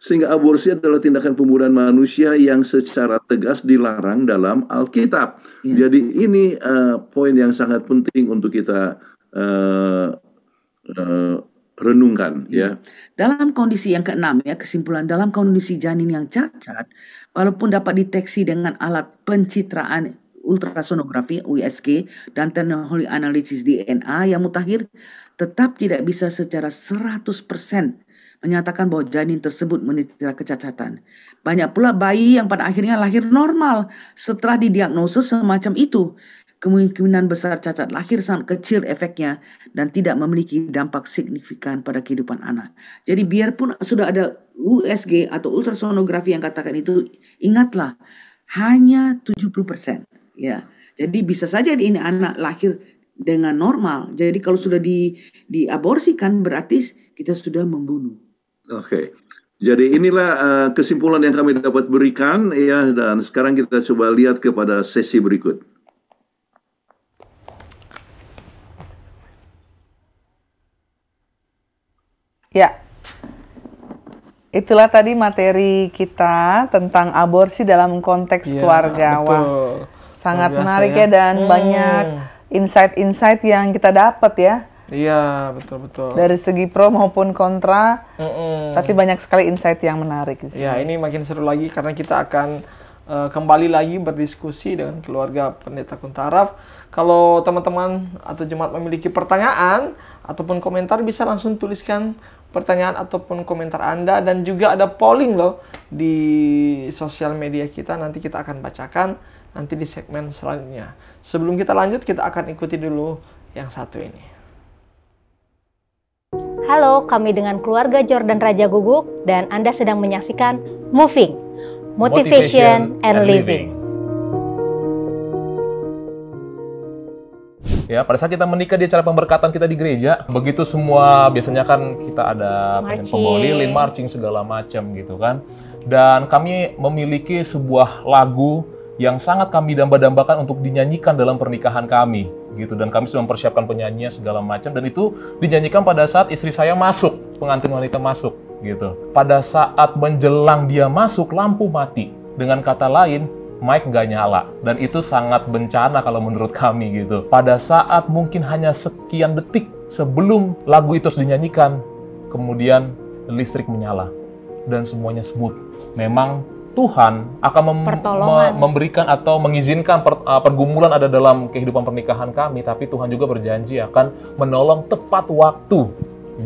Speaker 3: Sehingga aborsi adalah tindakan pembunuhan manusia yang secara tegas dilarang dalam Alkitab. Ya. Jadi ini uh, poin yang sangat penting untuk kita uh, uh, renungkan ya.
Speaker 4: Dalam kondisi yang keenam ya kesimpulan dalam kondisi janin yang cacat walaupun dapat deteksi dengan alat pencitraan ultrasonografi USG dan teknologi analisis DNA yang mutakhir tetap tidak bisa secara 100% menyatakan bahwa janin tersebut menderita kecacatan. Banyak pula bayi yang pada akhirnya lahir normal setelah didiagnosis semacam itu kemungkinan besar cacat lahir sangat kecil efeknya dan tidak memiliki dampak signifikan pada kehidupan anak. Jadi biarpun sudah ada USG atau ultrasonografi yang katakan itu, ingatlah hanya 70%. Ya. Jadi bisa saja ini anak lahir dengan normal. Jadi kalau sudah di diaborsikan berarti kita sudah membunuh.
Speaker 3: Oke. Okay. Jadi inilah uh, kesimpulan yang kami dapat berikan ya dan sekarang kita coba lihat kepada sesi berikut.
Speaker 2: Ya, itulah tadi materi kita tentang aborsi dalam konteks ya, keluarga. Betul. Wah, sangat Biasa menarik ya, ya dan hmm. banyak insight-insight yang kita dapat ya.
Speaker 1: Iya, betul betul.
Speaker 2: Dari segi pro maupun kontra, mm tapi banyak sekali insight yang menarik.
Speaker 1: Iya, ini makin seru lagi karena kita akan uh, kembali lagi berdiskusi dengan keluarga Pendeta Kuntaraf. Kalau teman-teman atau jemaat memiliki pertanyaan ataupun komentar bisa langsung tuliskan pertanyaan ataupun komentar Anda dan juga ada polling loh di sosial media kita nanti kita akan bacakan nanti di segmen selanjutnya. Sebelum kita lanjut kita akan ikuti dulu yang satu ini.
Speaker 5: Halo, kami dengan keluarga Jordan Raja Guguk dan Anda sedang menyaksikan Moving Motivation, Motivation and, and Living. living.
Speaker 6: Ya, pada saat kita menikah di acara pemberkatan kita di gereja, begitu semua biasanya kan kita ada pembawa lilin, marching segala macam gitu kan. Dan kami memiliki sebuah lagu yang sangat kami damba-dambakan untuk dinyanyikan dalam pernikahan kami gitu dan kami sudah mempersiapkan penyanyinya segala macam dan itu dinyanyikan pada saat istri saya masuk, pengantin wanita masuk gitu. Pada saat menjelang dia masuk lampu mati. Dengan kata lain, mic nggak nyala. Dan itu sangat bencana kalau menurut kami gitu. Pada saat mungkin hanya sekian detik sebelum lagu itu dinyanyikan, kemudian listrik menyala. Dan semuanya smooth. Memang Tuhan akan mem me memberikan atau mengizinkan per uh, pergumulan ada dalam kehidupan pernikahan kami, tapi Tuhan juga berjanji akan menolong tepat waktu,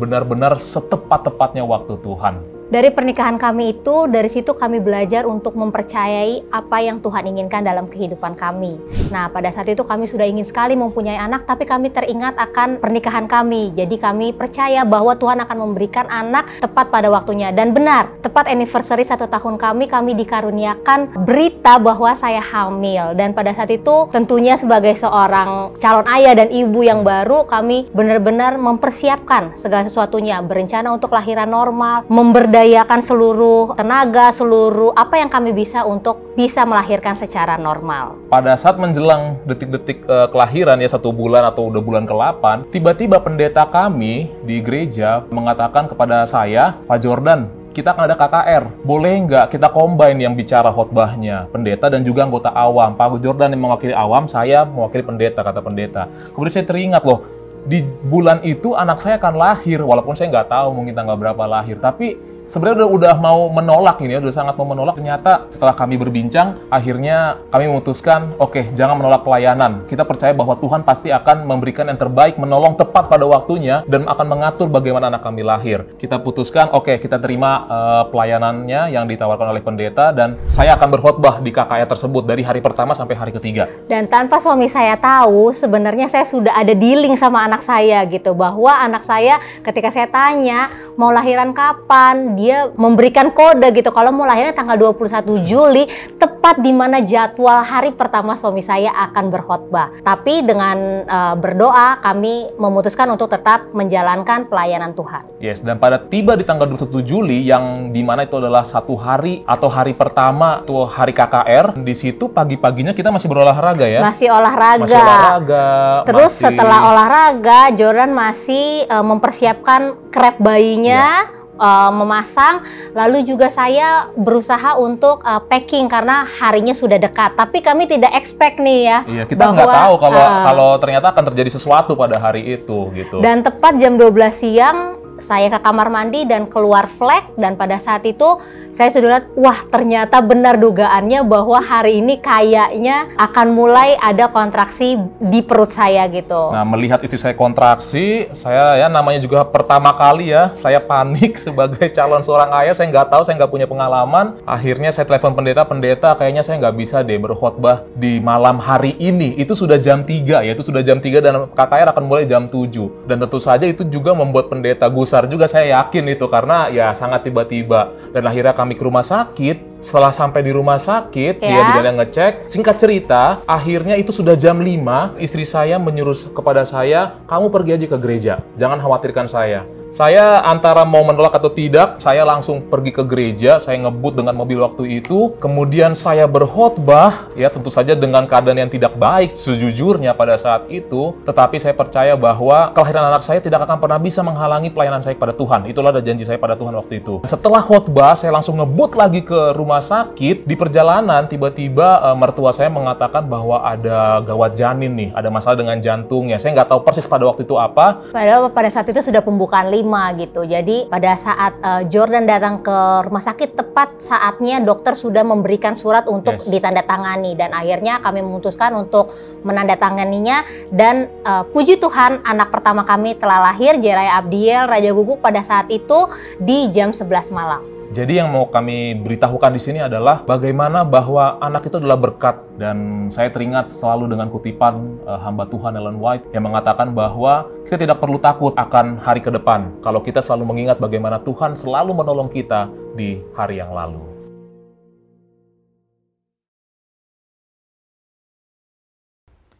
Speaker 6: benar-benar setepat-tepatnya waktu Tuhan
Speaker 5: Dari pernikahan kami itu, dari situ kami belajar untuk mempercayai apa yang Tuhan inginkan dalam kehidupan kami. Nah, pada saat itu kami sudah ingin sekali mempunyai anak, tapi kami teringat akan pernikahan kami. Jadi kami percaya bahwa Tuhan akan memberikan anak tepat pada waktunya. Dan benar, tepat anniversary satu tahun kami, kami dikaruniakan berita bahwa saya hamil. Dan pada saat itu tentunya sebagai seorang calon ayah dan ibu yang baru, kami benar-benar mempersiapkan segala sesuatunya, berencana untuk lahiran normal, memberdayakan memberdayakan seluruh tenaga, seluruh apa yang kami bisa untuk bisa melahirkan secara normal.
Speaker 6: Pada saat menjelang detik-detik uh, kelahiran ya satu bulan atau udah bulan ke-8, tiba-tiba pendeta kami di gereja mengatakan kepada saya, Pak Jordan, kita akan ada KKR. Boleh nggak kita combine yang bicara khotbahnya, pendeta dan juga anggota awam. Pak Jordan yang mewakili awam, saya mewakili pendeta, kata pendeta. Kemudian saya teringat loh, di bulan itu anak saya akan lahir, walaupun saya nggak tahu mungkin tanggal berapa lahir, tapi sebenarnya udah, udah mau menolak ini ya, udah sangat mau menolak. Ternyata setelah kami berbincang, akhirnya kami memutuskan, oke, okay, jangan menolak pelayanan. Kita percaya bahwa Tuhan pasti akan memberikan yang terbaik, menolong tepat pada waktunya, dan akan mengatur bagaimana anak kami lahir. Kita putuskan, oke, okay, kita terima uh, pelayanannya yang ditawarkan oleh pendeta, dan saya akan berkhotbah di KKR tersebut dari hari pertama sampai hari ketiga.
Speaker 5: Dan tanpa suami saya tahu, sebenarnya saya sudah ada dealing sama anak saya gitu, bahwa anak saya ketika saya tanya mau lahiran kapan, dia memberikan kode gitu kalau mau lahirnya tanggal 21 Juli tepat di mana jadwal hari pertama suami saya akan berkhotbah. Tapi dengan uh, berdoa kami memutuskan untuk tetap menjalankan pelayanan Tuhan.
Speaker 6: Yes, dan pada tiba di tanggal 21 Juli yang di mana itu adalah satu hari atau hari pertama tuh hari KKR, di situ pagi-paginya kita masih berolahraga ya.
Speaker 5: Masih olahraga.
Speaker 6: Masih olahraga.
Speaker 5: Terus masih... setelah olahraga, Jordan masih uh, mempersiapkan krep bayinya. Ya uh, memasang. Lalu juga saya berusaha untuk uh, packing karena harinya sudah dekat. Tapi kami tidak expect nih ya
Speaker 6: iya kita nggak tahu kalau uh, kalau ternyata akan terjadi sesuatu pada hari itu gitu.
Speaker 5: Dan tepat jam 12 siang saya ke kamar mandi dan keluar flag dan pada saat itu saya sudah lihat wah ternyata benar dugaannya bahwa hari ini kayaknya akan mulai ada kontraksi di perut saya gitu.
Speaker 6: Nah melihat istri saya kontraksi, saya ya namanya juga pertama kali ya saya panik sebagai calon seorang ayah saya nggak tahu saya nggak punya pengalaman. Akhirnya saya telepon pendeta pendeta kayaknya saya nggak bisa deh berkhotbah di malam hari ini. Itu sudah jam 3 ya itu sudah jam 3 dan KKR akan mulai jam 7 dan tentu saja itu juga membuat pendeta gusar juga saya yakin itu karena ya sangat tiba-tiba dan akhirnya kami ke rumah sakit, setelah sampai di rumah sakit, ya. dia yang ngecek, singkat cerita, akhirnya itu sudah jam 5, istri saya menyuruh kepada saya, kamu pergi aja ke gereja, jangan khawatirkan saya. Saya antara mau menolak atau tidak, saya langsung pergi ke gereja, saya ngebut dengan mobil waktu itu, kemudian saya berkhotbah, ya tentu saja dengan keadaan yang tidak baik sejujurnya pada saat itu, tetapi saya percaya bahwa kelahiran anak saya tidak akan pernah bisa menghalangi pelayanan saya pada Tuhan. Itulah ada janji saya pada Tuhan waktu itu. Setelah khotbah, saya langsung ngebut lagi ke rumah sakit. Di perjalanan, tiba-tiba uh, mertua saya mengatakan bahwa ada gawat janin nih, ada masalah dengan jantungnya. Saya nggak tahu persis pada waktu itu apa.
Speaker 5: Padahal pada saat itu sudah pembukaan gitu. Jadi pada saat uh, Jordan datang ke rumah sakit tepat saatnya dokter sudah memberikan surat untuk yes. ditandatangani dan akhirnya kami memutuskan untuk menandatanganinya dan uh, puji Tuhan anak pertama kami telah lahir Jeraya Abdiel Raja Guguk pada saat itu di jam 11 malam.
Speaker 6: Jadi yang mau kami beritahukan di sini adalah bagaimana bahwa anak itu adalah berkat dan saya teringat selalu dengan kutipan uh, hamba Tuhan Ellen White yang mengatakan bahwa kita tidak perlu takut akan hari ke depan kalau kita selalu mengingat bagaimana Tuhan selalu menolong kita di hari yang lalu.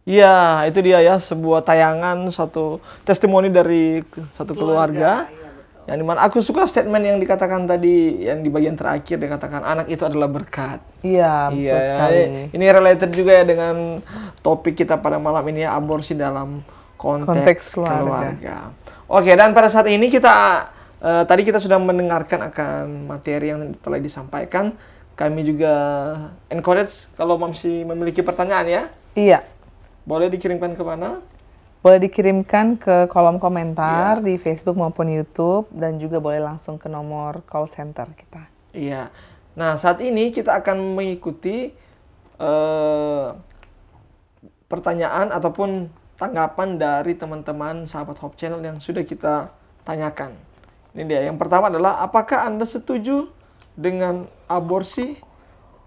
Speaker 1: Iya, itu dia ya sebuah tayangan satu testimoni dari satu keluarga. keluarga yang di mana aku suka statement yang dikatakan tadi yang di bagian terakhir dikatakan anak itu adalah berkat.
Speaker 2: Iya, betul iya, sekali.
Speaker 1: Ini related juga ya dengan topik kita pada malam ini ya aborsi dalam konteks, konteks keluarga. keluarga. Oke, dan pada saat ini kita uh, tadi kita sudah mendengarkan akan materi yang telah disampaikan. Kami juga encourage kalau masih memiliki pertanyaan ya.
Speaker 2: Iya.
Speaker 1: Boleh dikirimkan ke mana?
Speaker 2: Boleh dikirimkan ke kolom komentar yeah. di Facebook maupun YouTube dan juga boleh langsung ke nomor call center kita.
Speaker 1: Iya. Nah, saat ini kita akan mengikuti uh, pertanyaan ataupun tanggapan dari teman-teman sahabat Hope Channel yang sudah kita tanyakan. Ini dia. Yang pertama adalah apakah Anda setuju dengan aborsi?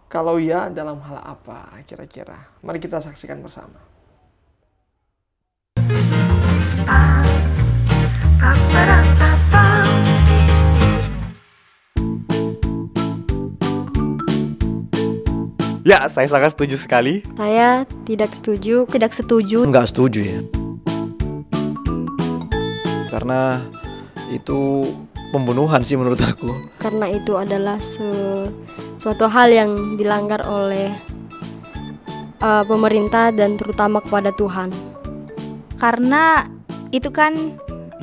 Speaker 1: Kalau ya, dalam hal apa kira-kira? Mari kita saksikan bersama.
Speaker 7: Ya, saya sangat setuju sekali.
Speaker 8: Saya tidak setuju, tidak setuju.
Speaker 9: Enggak setuju ya. Karena itu pembunuhan sih menurut aku.
Speaker 8: Karena itu adalah se suatu hal yang dilanggar oleh uh, pemerintah dan terutama kepada Tuhan.
Speaker 10: Karena itu kan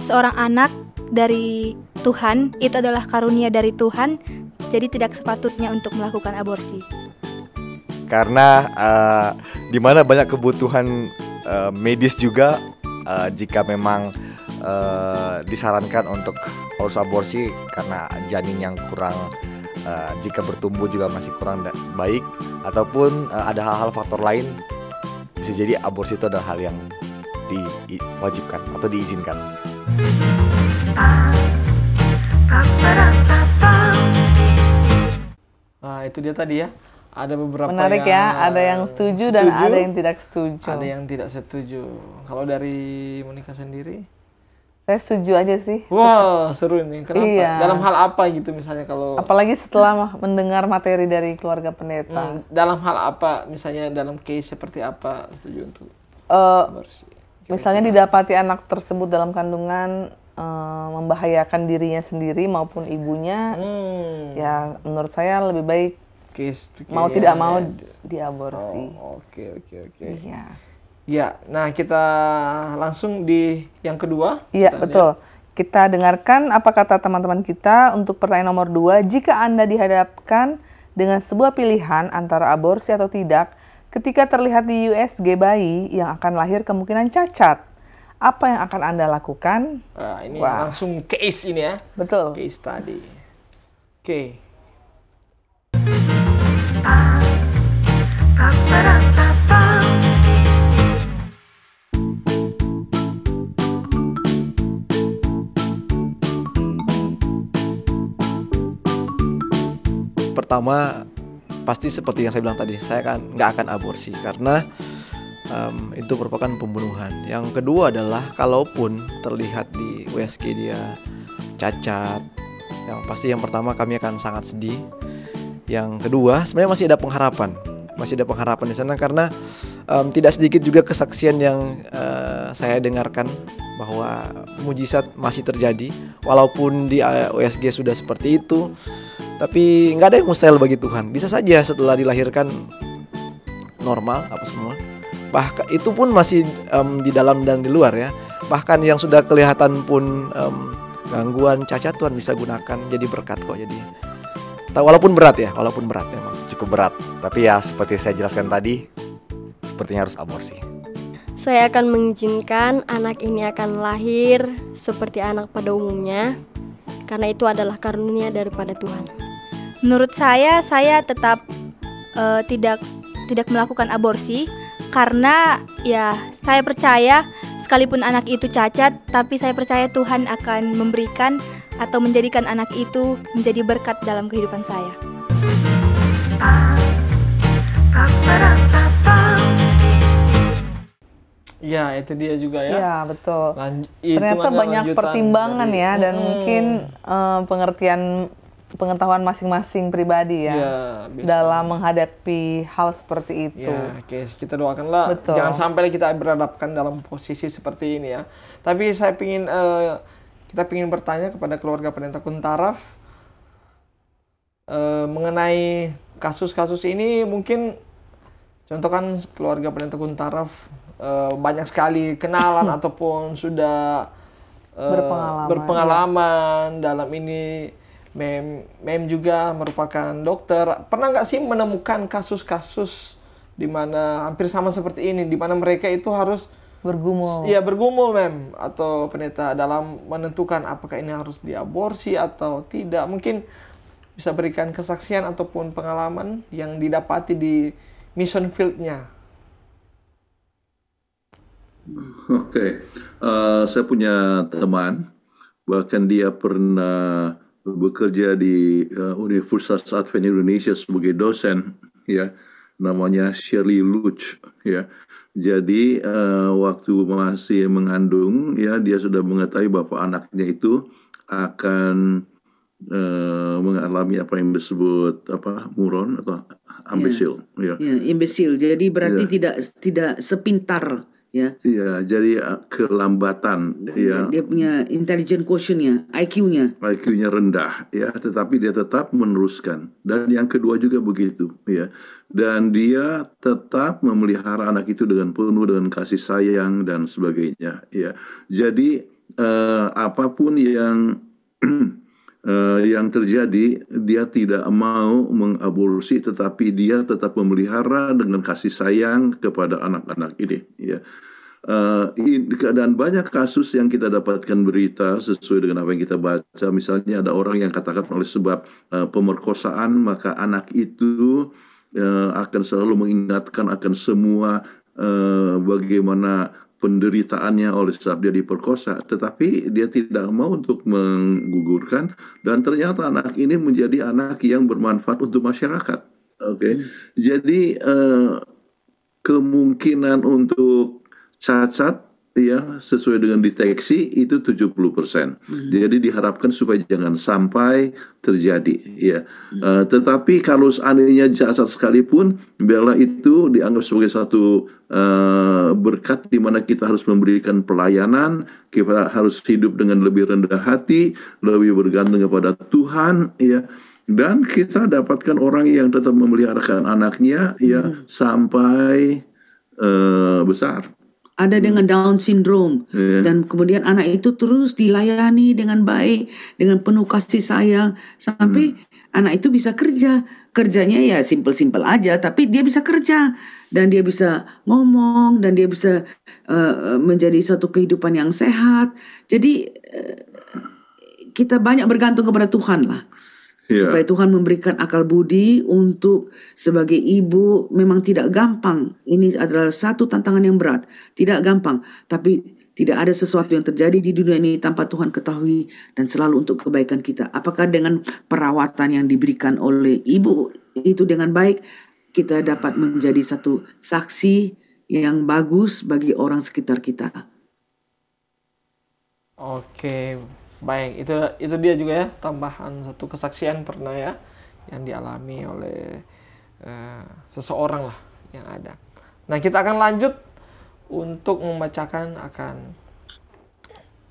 Speaker 10: seorang anak dari Tuhan, itu adalah karunia dari Tuhan, jadi tidak sepatutnya untuk melakukan aborsi
Speaker 7: karena uh, di mana banyak kebutuhan uh, medis juga uh, jika memang uh, disarankan untuk urus aborsi karena janin yang kurang uh, jika bertumbuh juga masih kurang baik ataupun uh, ada hal-hal faktor lain bisa jadi aborsi itu adalah hal yang diwajibkan atau diizinkan.
Speaker 1: Nah, itu dia tadi ya. Ada beberapa
Speaker 2: menarik
Speaker 1: yang
Speaker 2: ya ada yang setuju, setuju dan ada yang tidak setuju.
Speaker 1: ada yang tidak setuju. Kalau dari Monica sendiri?
Speaker 2: Saya setuju aja sih.
Speaker 1: Wah wow, seru ini. Kenapa? Iya. dalam hal apa gitu misalnya kalau
Speaker 2: apalagi setelah mendengar materi dari keluarga pendeta.
Speaker 1: Hmm, dalam hal apa? Misalnya dalam case seperti apa? Setuju untuk
Speaker 2: uh, misalnya didapati anak tersebut dalam kandungan uh, membahayakan dirinya sendiri maupun ibunya hmm. ya menurut saya lebih baik case mau tidak mau diaborsi.
Speaker 1: Oh, oke oke oke.
Speaker 2: Iya.
Speaker 1: Ya, nah kita langsung di yang kedua.
Speaker 2: Iya betul. Lihat. Kita dengarkan apa kata teman-teman kita untuk pertanyaan nomor dua. Jika anda dihadapkan dengan sebuah pilihan antara aborsi atau tidak, ketika terlihat di USG bayi yang akan lahir kemungkinan cacat, apa yang akan anda lakukan?
Speaker 1: Nah, ini Wah. langsung case ini ya.
Speaker 2: Betul.
Speaker 1: Case tadi. Oke. Okay.
Speaker 9: Pertama, pasti seperti yang saya bilang tadi, saya kan nggak akan aborsi karena um, itu merupakan pembunuhan. Yang kedua adalah kalaupun terlihat di USG dia cacat, yang pasti yang pertama kami akan sangat sedih yang kedua, sebenarnya masih ada pengharapan, masih ada pengharapan di sana karena um, tidak sedikit juga kesaksian yang uh, saya dengarkan bahwa mujizat masih terjadi, walaupun di USG sudah seperti itu, tapi nggak ada yang mustahil bagi Tuhan. Bisa saja setelah dilahirkan normal apa semua. Bahkan itu pun masih um, di dalam dan di luar ya. Bahkan yang sudah kelihatan pun um, gangguan cacat Tuhan bisa gunakan jadi berkat kok jadi walaupun berat ya, walaupun berat memang cukup berat. Tapi ya seperti saya jelaskan tadi, sepertinya harus aborsi.
Speaker 8: Saya akan mengizinkan anak ini akan lahir seperti anak pada umumnya, karena itu adalah karunia daripada Tuhan.
Speaker 10: Menurut saya, saya tetap uh, tidak tidak melakukan aborsi karena ya saya percaya sekalipun anak itu cacat, tapi saya percaya Tuhan akan memberikan atau menjadikan anak itu menjadi berkat dalam kehidupan saya.
Speaker 1: Ya, itu dia juga ya.
Speaker 2: Ya, betul. Lanj Ternyata banyak pertimbangan dari, ya dan hmm. mungkin uh, pengertian pengetahuan masing-masing pribadi ya, ya dalam menghadapi hal seperti itu.
Speaker 1: Ya, oke, kita doakanlah Betul. jangan sampai kita beradapkan dalam posisi seperti ini ya. Tapi saya ingin uh, kita ingin bertanya kepada keluarga pendeta Kuntaraf e, mengenai kasus-kasus ini. Mungkin contoh kan keluarga pendeta Kuntaraf e, banyak sekali kenalan ataupun sudah e, berpengalaman, berpengalaman. Ya. dalam ini mem mem juga merupakan dokter. Pernah nggak sih menemukan kasus-kasus di mana hampir sama seperti ini di mana mereka itu harus
Speaker 2: bergumul.
Speaker 1: Iya bergumul mem atau pendeta dalam menentukan apakah ini harus diaborsi atau tidak. Mungkin bisa berikan kesaksian ataupun pengalaman yang didapati di mission fieldnya.
Speaker 3: Oke, okay. uh, eh, saya punya teman Bahkan dia pernah bekerja di uh, Universitas Advent Indonesia sebagai dosen, ya, namanya Shirley Luch, ya. Jadi uh, waktu masih mengandung, ya, dia sudah mengetahui bahwa anaknya itu akan uh, mengalami apa yang disebut apa muron atau ambesil, ya.
Speaker 4: Ya, imbesil. Jadi berarti
Speaker 3: Ya.
Speaker 4: tidak tidak sepintar ya.
Speaker 3: Iya, jadi uh, kelambatan, ya.
Speaker 4: Dia punya intelligent quotient-nya, IQ-nya.
Speaker 3: IQ-nya rendah ya, tetapi dia tetap meneruskan. Dan yang kedua juga begitu ya. Dan dia tetap memelihara anak itu dengan penuh dengan kasih sayang dan sebagainya ya. Jadi eh, apa pun yang eh, yang terjadi dia tidak mau mengaborsi tetapi dia tetap memelihara dengan kasih sayang kepada anak-anak ini ya. Uh, in- dan banyak kasus yang kita dapatkan berita sesuai dengan apa yang kita baca. Misalnya ada orang yang katakan oleh sebab uh, pemerkosaan maka anak itu uh, akan selalu mengingatkan akan semua uh, bagaimana penderitaannya oleh sebab dia diperkosa, tetapi dia tidak mau untuk menggugurkan dan ternyata anak ini menjadi anak yang bermanfaat untuk masyarakat. Oke, jadi uh, kemungkinan untuk cacat ya sesuai dengan deteksi itu 70%. Jadi diharapkan supaya jangan sampai terjadi ya. Eh, tetapi kalau seandainya cacat sekalipun biarlah itu dianggap sebagai satu eh, berkat di mana kita harus memberikan pelayanan, kita harus hidup dengan lebih rendah hati, lebih bergantung kepada Tuhan ya. Dan kita dapatkan orang yang tetap memeliharakan anaknya ya sampai eh, besar.
Speaker 4: Ada dengan Down syndrome
Speaker 3: Ya.
Speaker 4: dan kemudian anak itu terus dilayani dengan baik, dengan penuh kasih sayang sampai anak itu bisa kerja. Kerjanya ya simpel-simpel aja, tapi dia bisa kerja dan dia bisa ngomong dan dia bisa eh, menjadi satu kehidupan yang sehat. Jadi eh, kita banyak bergantung kepada Tuhan lah.
Speaker 3: Ya.
Speaker 4: supaya Tuhan memberikan akal budi untuk sebagai ibu memang tidak gampang. Ini adalah satu tantangan yang berat, tidak gampang, tapi tidak ada sesuatu yang terjadi di dunia ini tanpa Tuhan ketahui dan selalu untuk kebaikan kita. Apakah dengan perawatan yang diberikan oleh ibu itu dengan baik kita dapat menjadi satu saksi yang bagus bagi orang sekitar kita.
Speaker 1: Oke, baik. Itu itu dia juga ya tambahan satu kesaksian pernah ya yang dialami oleh eh, seseorang lah yang ada. Nah, kita akan lanjut untuk membacakan akan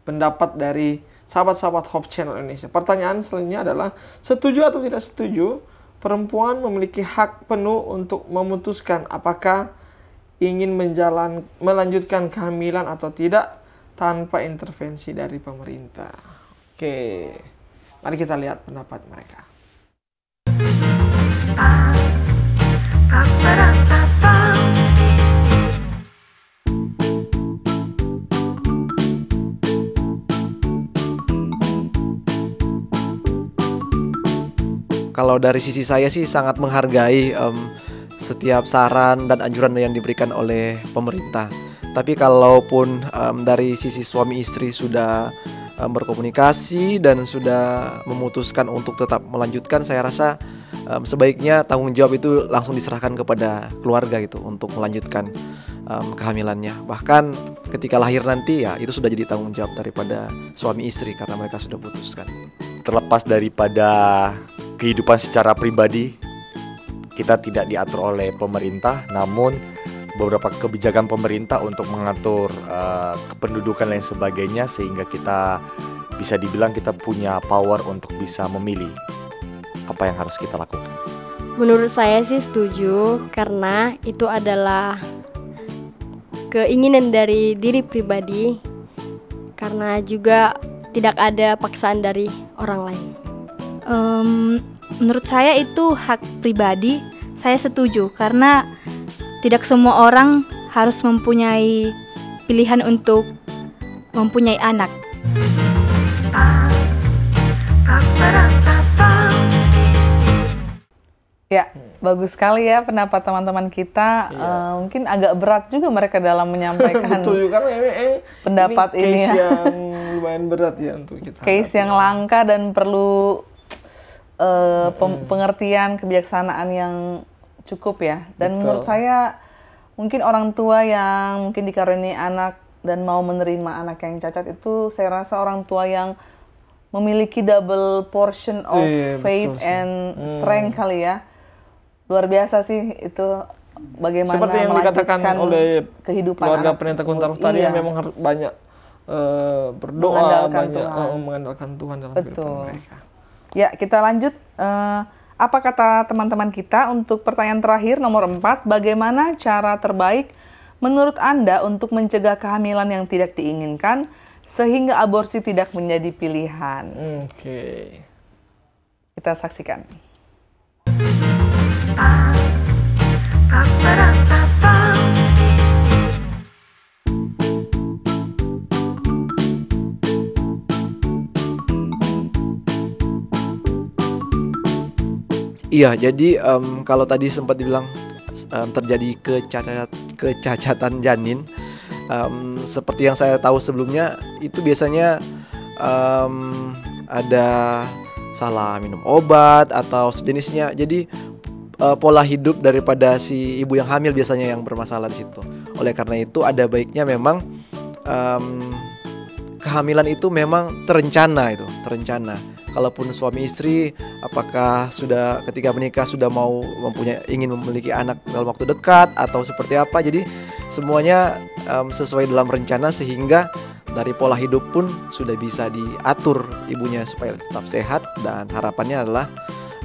Speaker 1: pendapat dari sahabat-sahabat Hope Channel Indonesia. Pertanyaan selanjutnya adalah setuju atau tidak setuju perempuan memiliki hak penuh untuk memutuskan apakah ingin menjalan melanjutkan kehamilan atau tidak tanpa intervensi dari pemerintah. Oke, mari kita lihat pendapat mereka.
Speaker 9: Kalau dari sisi saya sih sangat menghargai em, setiap saran dan anjuran yang diberikan oleh pemerintah. Tapi kalaupun em, dari sisi suami istri sudah em, berkomunikasi dan sudah memutuskan untuk tetap melanjutkan, saya rasa em, sebaiknya tanggung jawab itu langsung diserahkan kepada keluarga gitu untuk melanjutkan em, kehamilannya. Bahkan ketika lahir nanti ya itu sudah jadi tanggung jawab daripada suami istri karena mereka sudah putuskan.
Speaker 7: terlepas daripada kehidupan secara pribadi kita tidak diatur oleh pemerintah namun beberapa kebijakan pemerintah untuk mengatur eh, kependudukan dan sebagainya sehingga kita bisa dibilang kita punya power untuk bisa memilih apa yang harus kita lakukan.
Speaker 8: Menurut saya sih setuju karena itu adalah keinginan dari diri pribadi karena juga tidak ada paksaan dari orang lain.
Speaker 10: Em, menurut saya itu hak pribadi. Saya setuju karena tidak semua orang harus mempunyai pilihan untuk mempunyai anak.
Speaker 2: Ya, bagus sekali ya pendapat teman-teman kita. Eh, mungkin agak berat juga mereka dalam menyampaikan
Speaker 1: Betul juga karena ini, eh,
Speaker 2: pendapat
Speaker 1: ini
Speaker 2: ini,
Speaker 1: case
Speaker 2: ya.
Speaker 1: yang lumayan berat ya untuk kita.
Speaker 2: Case yang langka dan perlu uh, pem- pengertian kebijaksanaan yang cukup ya. Dan
Speaker 1: Betul.
Speaker 2: menurut saya mungkin orang tua yang mungkin dikaruniai anak dan mau menerima anak yang cacat itu saya rasa orang tua yang memiliki double portion of
Speaker 1: Iya,
Speaker 2: faith
Speaker 1: betul sih.
Speaker 2: and
Speaker 1: Hmm.
Speaker 2: strength kali ya. Luar biasa sih itu bagaimana
Speaker 1: Seperti yang dikatakan oleh
Speaker 2: kehidupan
Speaker 1: keluarga
Speaker 2: tersebut.
Speaker 1: Kuntaruf tadi
Speaker 2: Iya.
Speaker 1: yang memang harus banyak eh, berdoa,
Speaker 2: Mengandalkan
Speaker 1: banyak
Speaker 2: Tuhan.
Speaker 1: eh, mengandalkan Tuhan dalam kehidupan
Speaker 2: Betul.
Speaker 1: mereka.
Speaker 2: Ya, kita lanjut. Eh, apa kata teman-teman kita untuk pertanyaan terakhir nomor 4, bagaimana cara terbaik menurut Anda untuk mencegah kehamilan yang tidak diinginkan sehingga aborsi tidak menjadi pilihan?
Speaker 1: Oke.
Speaker 2: Kita saksikan.
Speaker 9: Iya, jadi em, kalau tadi sempat dibilang em, terjadi kecacat kecacatan janin, em, seperti yang saya tahu sebelumnya itu biasanya em, ada salah minum obat atau sejenisnya. Jadi eh, pola hidup daripada si ibu yang hamil biasanya yang bermasalah di situ. Oleh karena itu ada baiknya memang em, kehamilan itu memang terencana itu, terencana. Kalaupun suami istri apakah sudah ketika menikah sudah mau mempunyai ingin memiliki anak dalam waktu dekat atau seperti apa. Jadi semuanya em, sesuai dalam rencana sehingga dari pola hidup pun sudah bisa diatur ibunya supaya tetap sehat dan harapannya adalah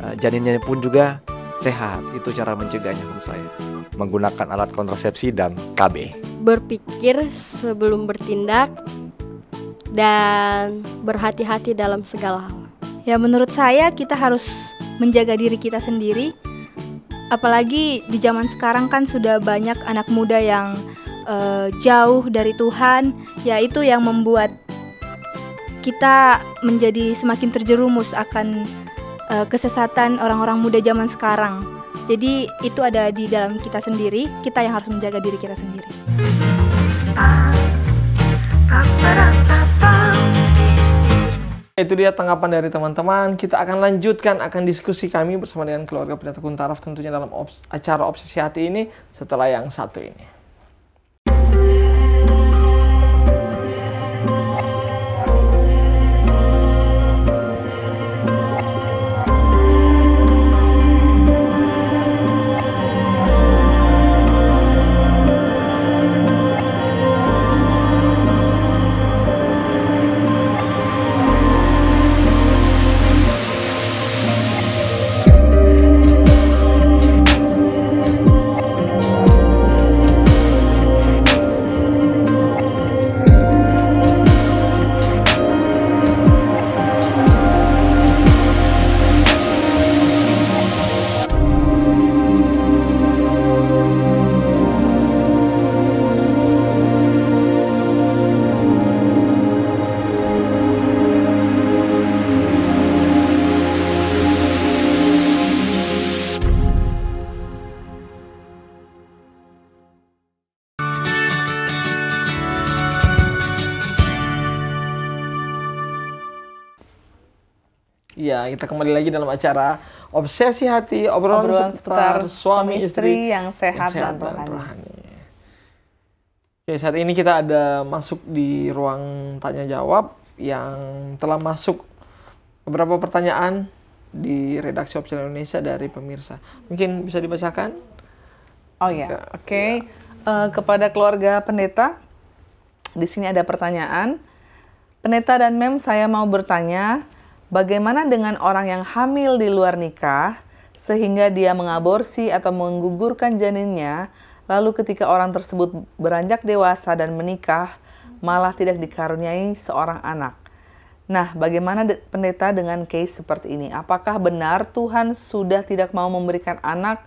Speaker 9: eh, janinnya pun juga sehat. Itu cara mencegahnya menurut saya.
Speaker 7: Menggunakan alat kontrasepsi dan KB.
Speaker 8: Berpikir sebelum bertindak dan berhati-hati dalam segala hal.
Speaker 10: Ya menurut saya kita harus menjaga diri kita sendiri. Apalagi di zaman sekarang kan sudah banyak anak muda yang eh, jauh dari Tuhan, ya itu yang membuat kita menjadi semakin terjerumus akan eh, kesesatan orang-orang muda zaman sekarang. Jadi itu ada di dalam kita sendiri, kita yang harus menjaga diri kita sendiri.
Speaker 1: Itu dia tanggapan dari teman-teman. Kita akan lanjutkan akan diskusi kami bersama dengan keluarga pendeta Kuntaraf tentunya dalam acara obsesi hati ini setelah yang satu ini. Kita kembali lagi dalam acara Obsesi Hati, obrolan,
Speaker 2: Obrolan
Speaker 1: seputar,
Speaker 2: seputar
Speaker 1: suami istri
Speaker 2: yang sehat dan rohani.
Speaker 1: Oke, saat ini kita ada masuk di ruang tanya jawab yang telah masuk beberapa pertanyaan di redaksi Obsesi Indonesia dari pemirsa. Mungkin bisa dibacakan?
Speaker 2: Oh ya, oke. Eh, kepada keluarga pendeta, di sini ada pertanyaan. Pendeta dan Mem, saya mau bertanya, bagaimana dengan orang yang hamil di luar nikah sehingga dia mengaborsi atau menggugurkan janinnya, lalu ketika orang tersebut beranjak dewasa dan menikah, malah tidak dikaruniai seorang anak. Nah, bagaimana de- pendeta dengan case seperti ini? Apakah benar Tuhan sudah tidak mau memberikan anak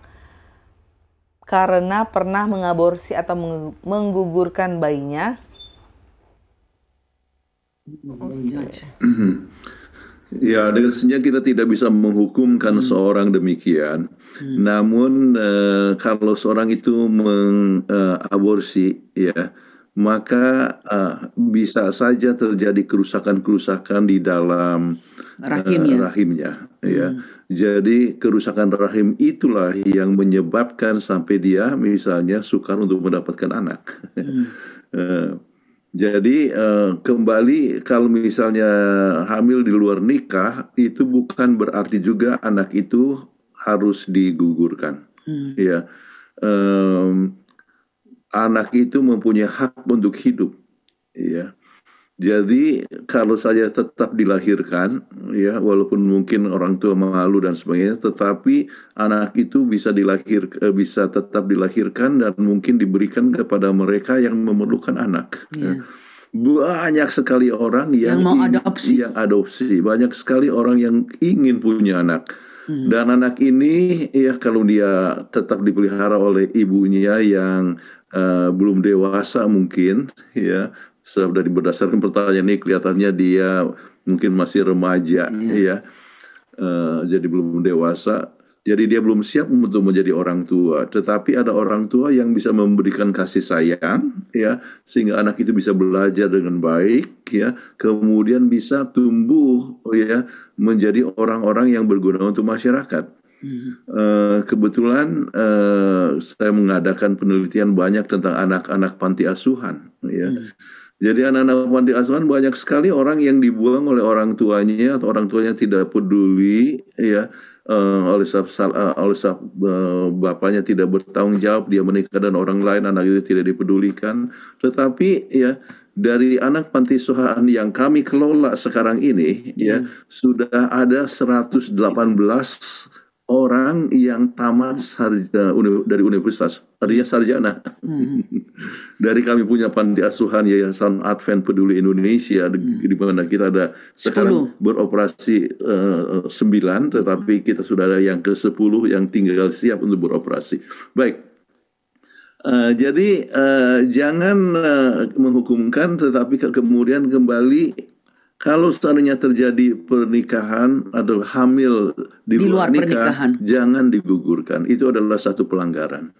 Speaker 2: karena pernah mengaborsi atau meng- menggugurkan bayinya?
Speaker 3: Ya, dengan senja kita tidak bisa menghukumkan seorang demikian. Namun eh, kalau seorang itu mengaborsi, ya, maka uh, bisa saja terjadi kerusakan-kerusakan di dalam
Speaker 4: Rahimnya.
Speaker 3: uh, rahimnya ya. Jadi kerusakan rahim itulah yang menyebabkan sampai dia misalnya sukar untuk mendapatkan anak. Eh, jadi eh, kembali kalau misalnya hamil di luar nikah itu bukan berarti juga anak itu harus digugurkan.
Speaker 4: Hmm.
Speaker 3: Ya, Em, anak itu mempunyai hak untuk hidup. Ya, jadi kalau saja tetap dilahirkan, ya walaupun mungkin orang tua malu dan sebagainya, tetapi anak itu bisa dilahir eh, bisa tetap dilahirkan dan mungkin diberikan kepada mereka yang memerlukan anak.
Speaker 4: Iya.
Speaker 3: Banyak sekali orang yang,
Speaker 4: Yang mau
Speaker 3: ingin-
Speaker 4: adopsi.
Speaker 3: yang adopsi, banyak sekali orang yang ingin punya anak.
Speaker 4: Hmm.
Speaker 3: Dan anak ini ya kalau dia tetap dipelihara oleh ibunya yang eh, belum dewasa mungkin ya dari berdasarkan pertanyaan ini kelihatannya dia mungkin masih remaja ya Eh, jadi belum dewasa. Jadi dia belum siap untuk menjadi orang tua. Tetapi ada orang tua yang bisa memberikan kasih sayang ya sehingga anak itu bisa belajar dengan baik ya kemudian bisa tumbuh ya menjadi orang-orang yang berguna untuk masyarakat. Eh, kebetulan eh, saya mengadakan penelitian banyak tentang anak-anak panti asuhan ya jadi anak-anak panti asuhan banyak sekali orang yang dibuang oleh orang tuanya atau orang tuanya tidak peduli ya. Eh, oleh sal- eh, oleh sebab eh, bapaknya tidak bertanggung jawab dia menikah dan orang lain anak itu tidak dipedulikan. Tetapi ya dari anak panti asuhan yang kami kelola sekarang ini ya sudah ada 118 orang yang tamat sarja- dari universitas artinya sarjana dari kami punya panti asuhan Yayasan Advent Peduli Indonesia di, di mana kita ada sekarang beroperasi eh, sembilan, tetapi kita sudah ada yang ke sepuluh yang tinggal siap untuk beroperasi. Baik. Eh, jadi eh, jangan eh, menghukumkan, tetapi ke- kemudian kembali kalau seandainya terjadi pernikahan atau hamil di,
Speaker 4: Di luar
Speaker 3: nikah,
Speaker 4: pernikahan.
Speaker 3: jangan digugurkan. Itu adalah satu pelanggaran.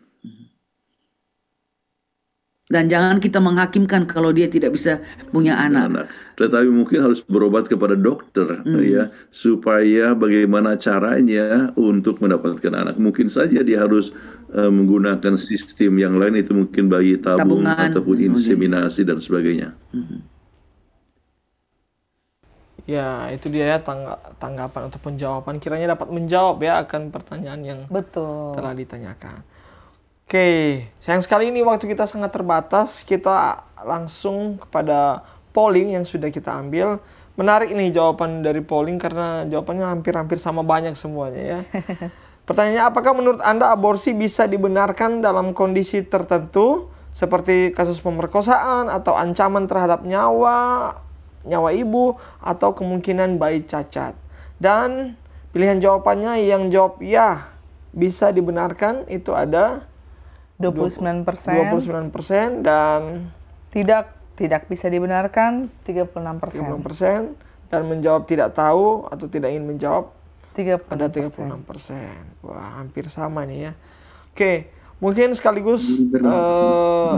Speaker 4: Dan jangan kita menghakimkan kalau dia tidak bisa punya anak.
Speaker 3: anak. Tetapi mungkin harus berobat kepada dokter
Speaker 4: Hmm.
Speaker 3: ya supaya bagaimana caranya untuk mendapatkan anak. Mungkin saja dia harus eh, menggunakan sistem yang lain itu mungkin bayi tabung
Speaker 4: Tabungan.
Speaker 3: ataupun inseminasi dan sebagainya.
Speaker 1: Ya, itu dia ya tangga- tanggapan ataupun jawaban kiranya dapat menjawab ya akan pertanyaan yang
Speaker 2: Betul.
Speaker 1: telah ditanyakan. Oke, sayang sekali ini waktu kita sangat terbatas. Kita langsung kepada polling yang sudah kita ambil. Menarik nih jawaban dari polling karena jawabannya hampir-hampir sama banyak semuanya ya. Pertanyaannya, apakah menurut Anda aborsi bisa dibenarkan dalam kondisi tertentu seperti kasus pemerkosaan atau ancaman terhadap nyawa nyawa ibu atau kemungkinan bayi cacat? Dan pilihan jawabannya yang jawab ya bisa dibenarkan itu ada
Speaker 2: 29%.
Speaker 1: 29% dan
Speaker 2: Tidak tidak bisa dibenarkan 36%.
Speaker 1: 30% dan menjawab tidak tahu atau tidak ingin menjawab
Speaker 2: 36%.
Speaker 1: ada 36%. Wah, hampir sama nih ya. Oke, mungkin sekaligus eh,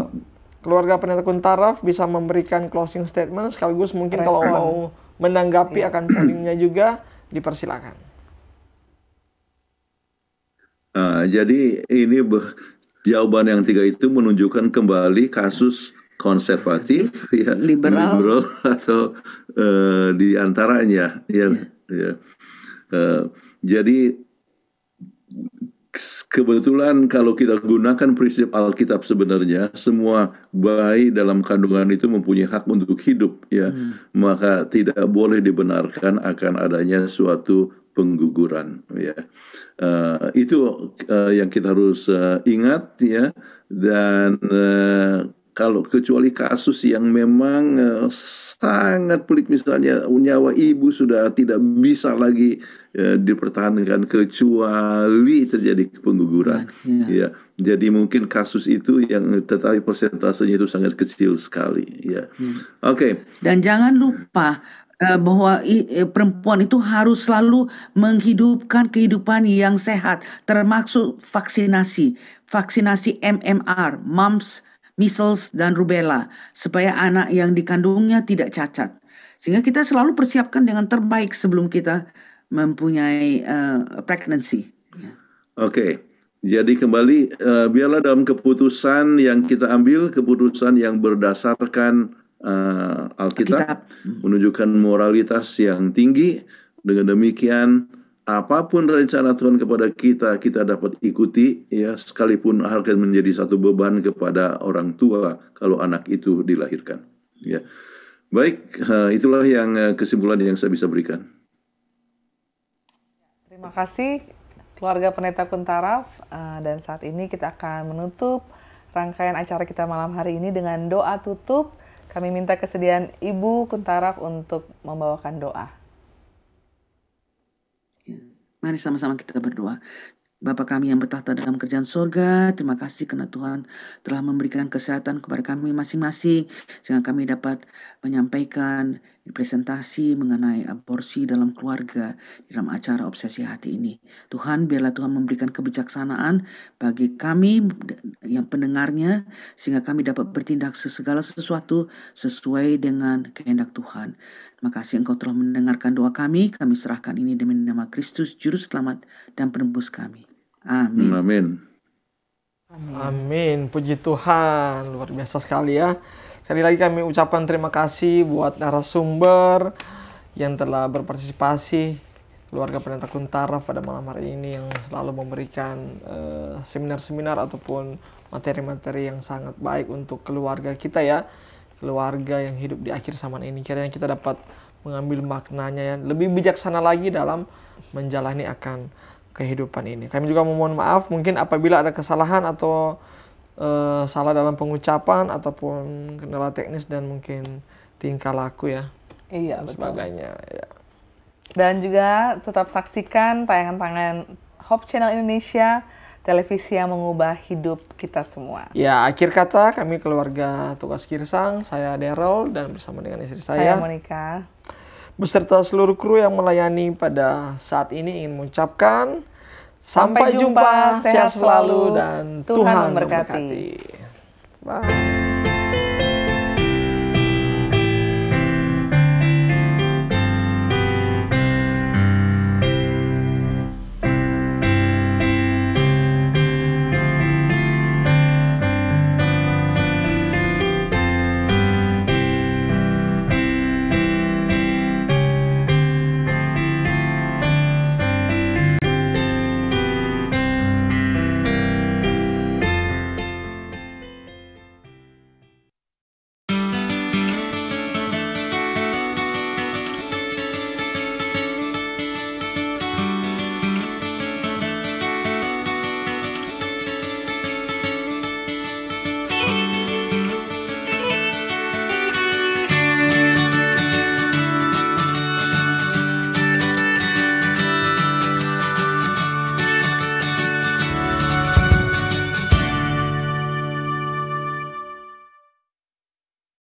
Speaker 1: keluarga pendeta Kuntaraf bisa memberikan closing statement sekaligus mungkin kalau
Speaker 2: Respon.
Speaker 1: mau menanggapi akan pollingnya juga dipersilakan.
Speaker 3: Ah, jadi ini be- jawaban yang tiga itu menunjukkan kembali kasus konservatif, ya,
Speaker 4: Liberal.
Speaker 3: atau eh, di antaranya, ya, ya. Eh, jadi kebetulan kalau kita gunakan prinsip Alkitab sebenarnya semua bayi dalam kandungan itu mempunyai hak untuk hidup, ya, maka tidak boleh dibenarkan akan adanya suatu pengguguran, ya. Eh, itu eh, yang kita harus eh, ingat ya. Dan eh, kalau kecuali kasus yang memang eh, sangat pelik misalnya nyawa ibu sudah tidak bisa lagi eh, dipertahankan kecuali terjadi pengguguran. Ya jadi mungkin kasus itu yang tetapi persentasenya itu sangat kecil sekali ya. Oke.
Speaker 4: Dan jangan lupa eh, bahwa i- eh, perempuan itu harus selalu menghidupkan kehidupan yang sehat, termasuk vaksinasi, vaksinasi MMR, mumps measles dan rubella supaya anak yang dikandungnya tidak cacat. Sehingga kita selalu persiapkan dengan terbaik sebelum kita mempunyai uh, pregnancy.
Speaker 3: Oke. Jadi kembali uh, biarlah dalam keputusan yang kita ambil keputusan yang berdasarkan uh, Alkitab, Alkitab menunjukkan moralitas yang tinggi. Dengan demikian apa pun rencana Tuhan kepada kita kita dapat ikuti ya sekalipun akan menjadi satu beban kepada orang tua kalau anak itu dilahirkan. Ya. Baik, uh, itulah yang uh, kesimpulan yang saya bisa berikan.
Speaker 2: Terima kasih keluarga Pendeta Kuntaraf uh, dan saat ini kita akan menutup rangkaian acara kita malam hari ini dengan doa tutup. Kami minta kesediaan Ibu Kuntaraf untuk membawakan doa.
Speaker 4: Ya, mari sama-sama kita berdoa. Bapa kami yang bertahta dalam kerjaan surga, terima kasih karena Tuhan telah memberikan kesehatan kepada kami masing-masing, sehingga kami dapat menyampaikan presentasi mengenai aborsi dalam keluarga dalam acara obsesi hati ini. Tuhan, biarlah Tuhan memberikan kebijaksanaan bagi kami yang pendengarnya, sehingga kami dapat bertindak segala sesuatu sesuai dengan kehendak Tuhan. Terima kasih Engkau telah mendengarkan doa kami, kami serahkan ini demi nama Kristus, Juru Selamat dan Penebus kami. Amin.
Speaker 3: Amin.
Speaker 1: Amin. Puji Tuhan. Luar biasa sekali ya. Sekali lagi kami ucapkan terima kasih buat narasumber yang telah berpartisipasi keluarga pendeta Kuntara pada malam hari ini yang selalu memberikan eh, seminar-seminar uh, ataupun materi-materi yang sangat baik untuk keluarga kita ya keluarga yang hidup di akhir zaman ini kiranya kita dapat mengambil maknanya yang lebih bijaksana lagi dalam menjalani akan kehidupan ini. Kami juga memohon maaf mungkin apabila ada kesalahan atau uh, salah dalam pengucapan ataupun kendala teknis dan mungkin tingkah laku ya.
Speaker 2: Iya,
Speaker 1: dan sebagainya ya.
Speaker 2: Dan juga tetap saksikan tayangan-tayangan Hope Channel Indonesia, televisi yang mengubah hidup kita semua.
Speaker 1: Ya, akhir kata kami keluarga Tugas Kirsang, saya Daryl dan bersama dengan istri saya.
Speaker 2: Saya Monica
Speaker 1: beserta seluruh kru yang melayani pada saat ini ingin mengucapkan sampai, jumpa, sehat selalu dan Tuhan, memberkati. Bye.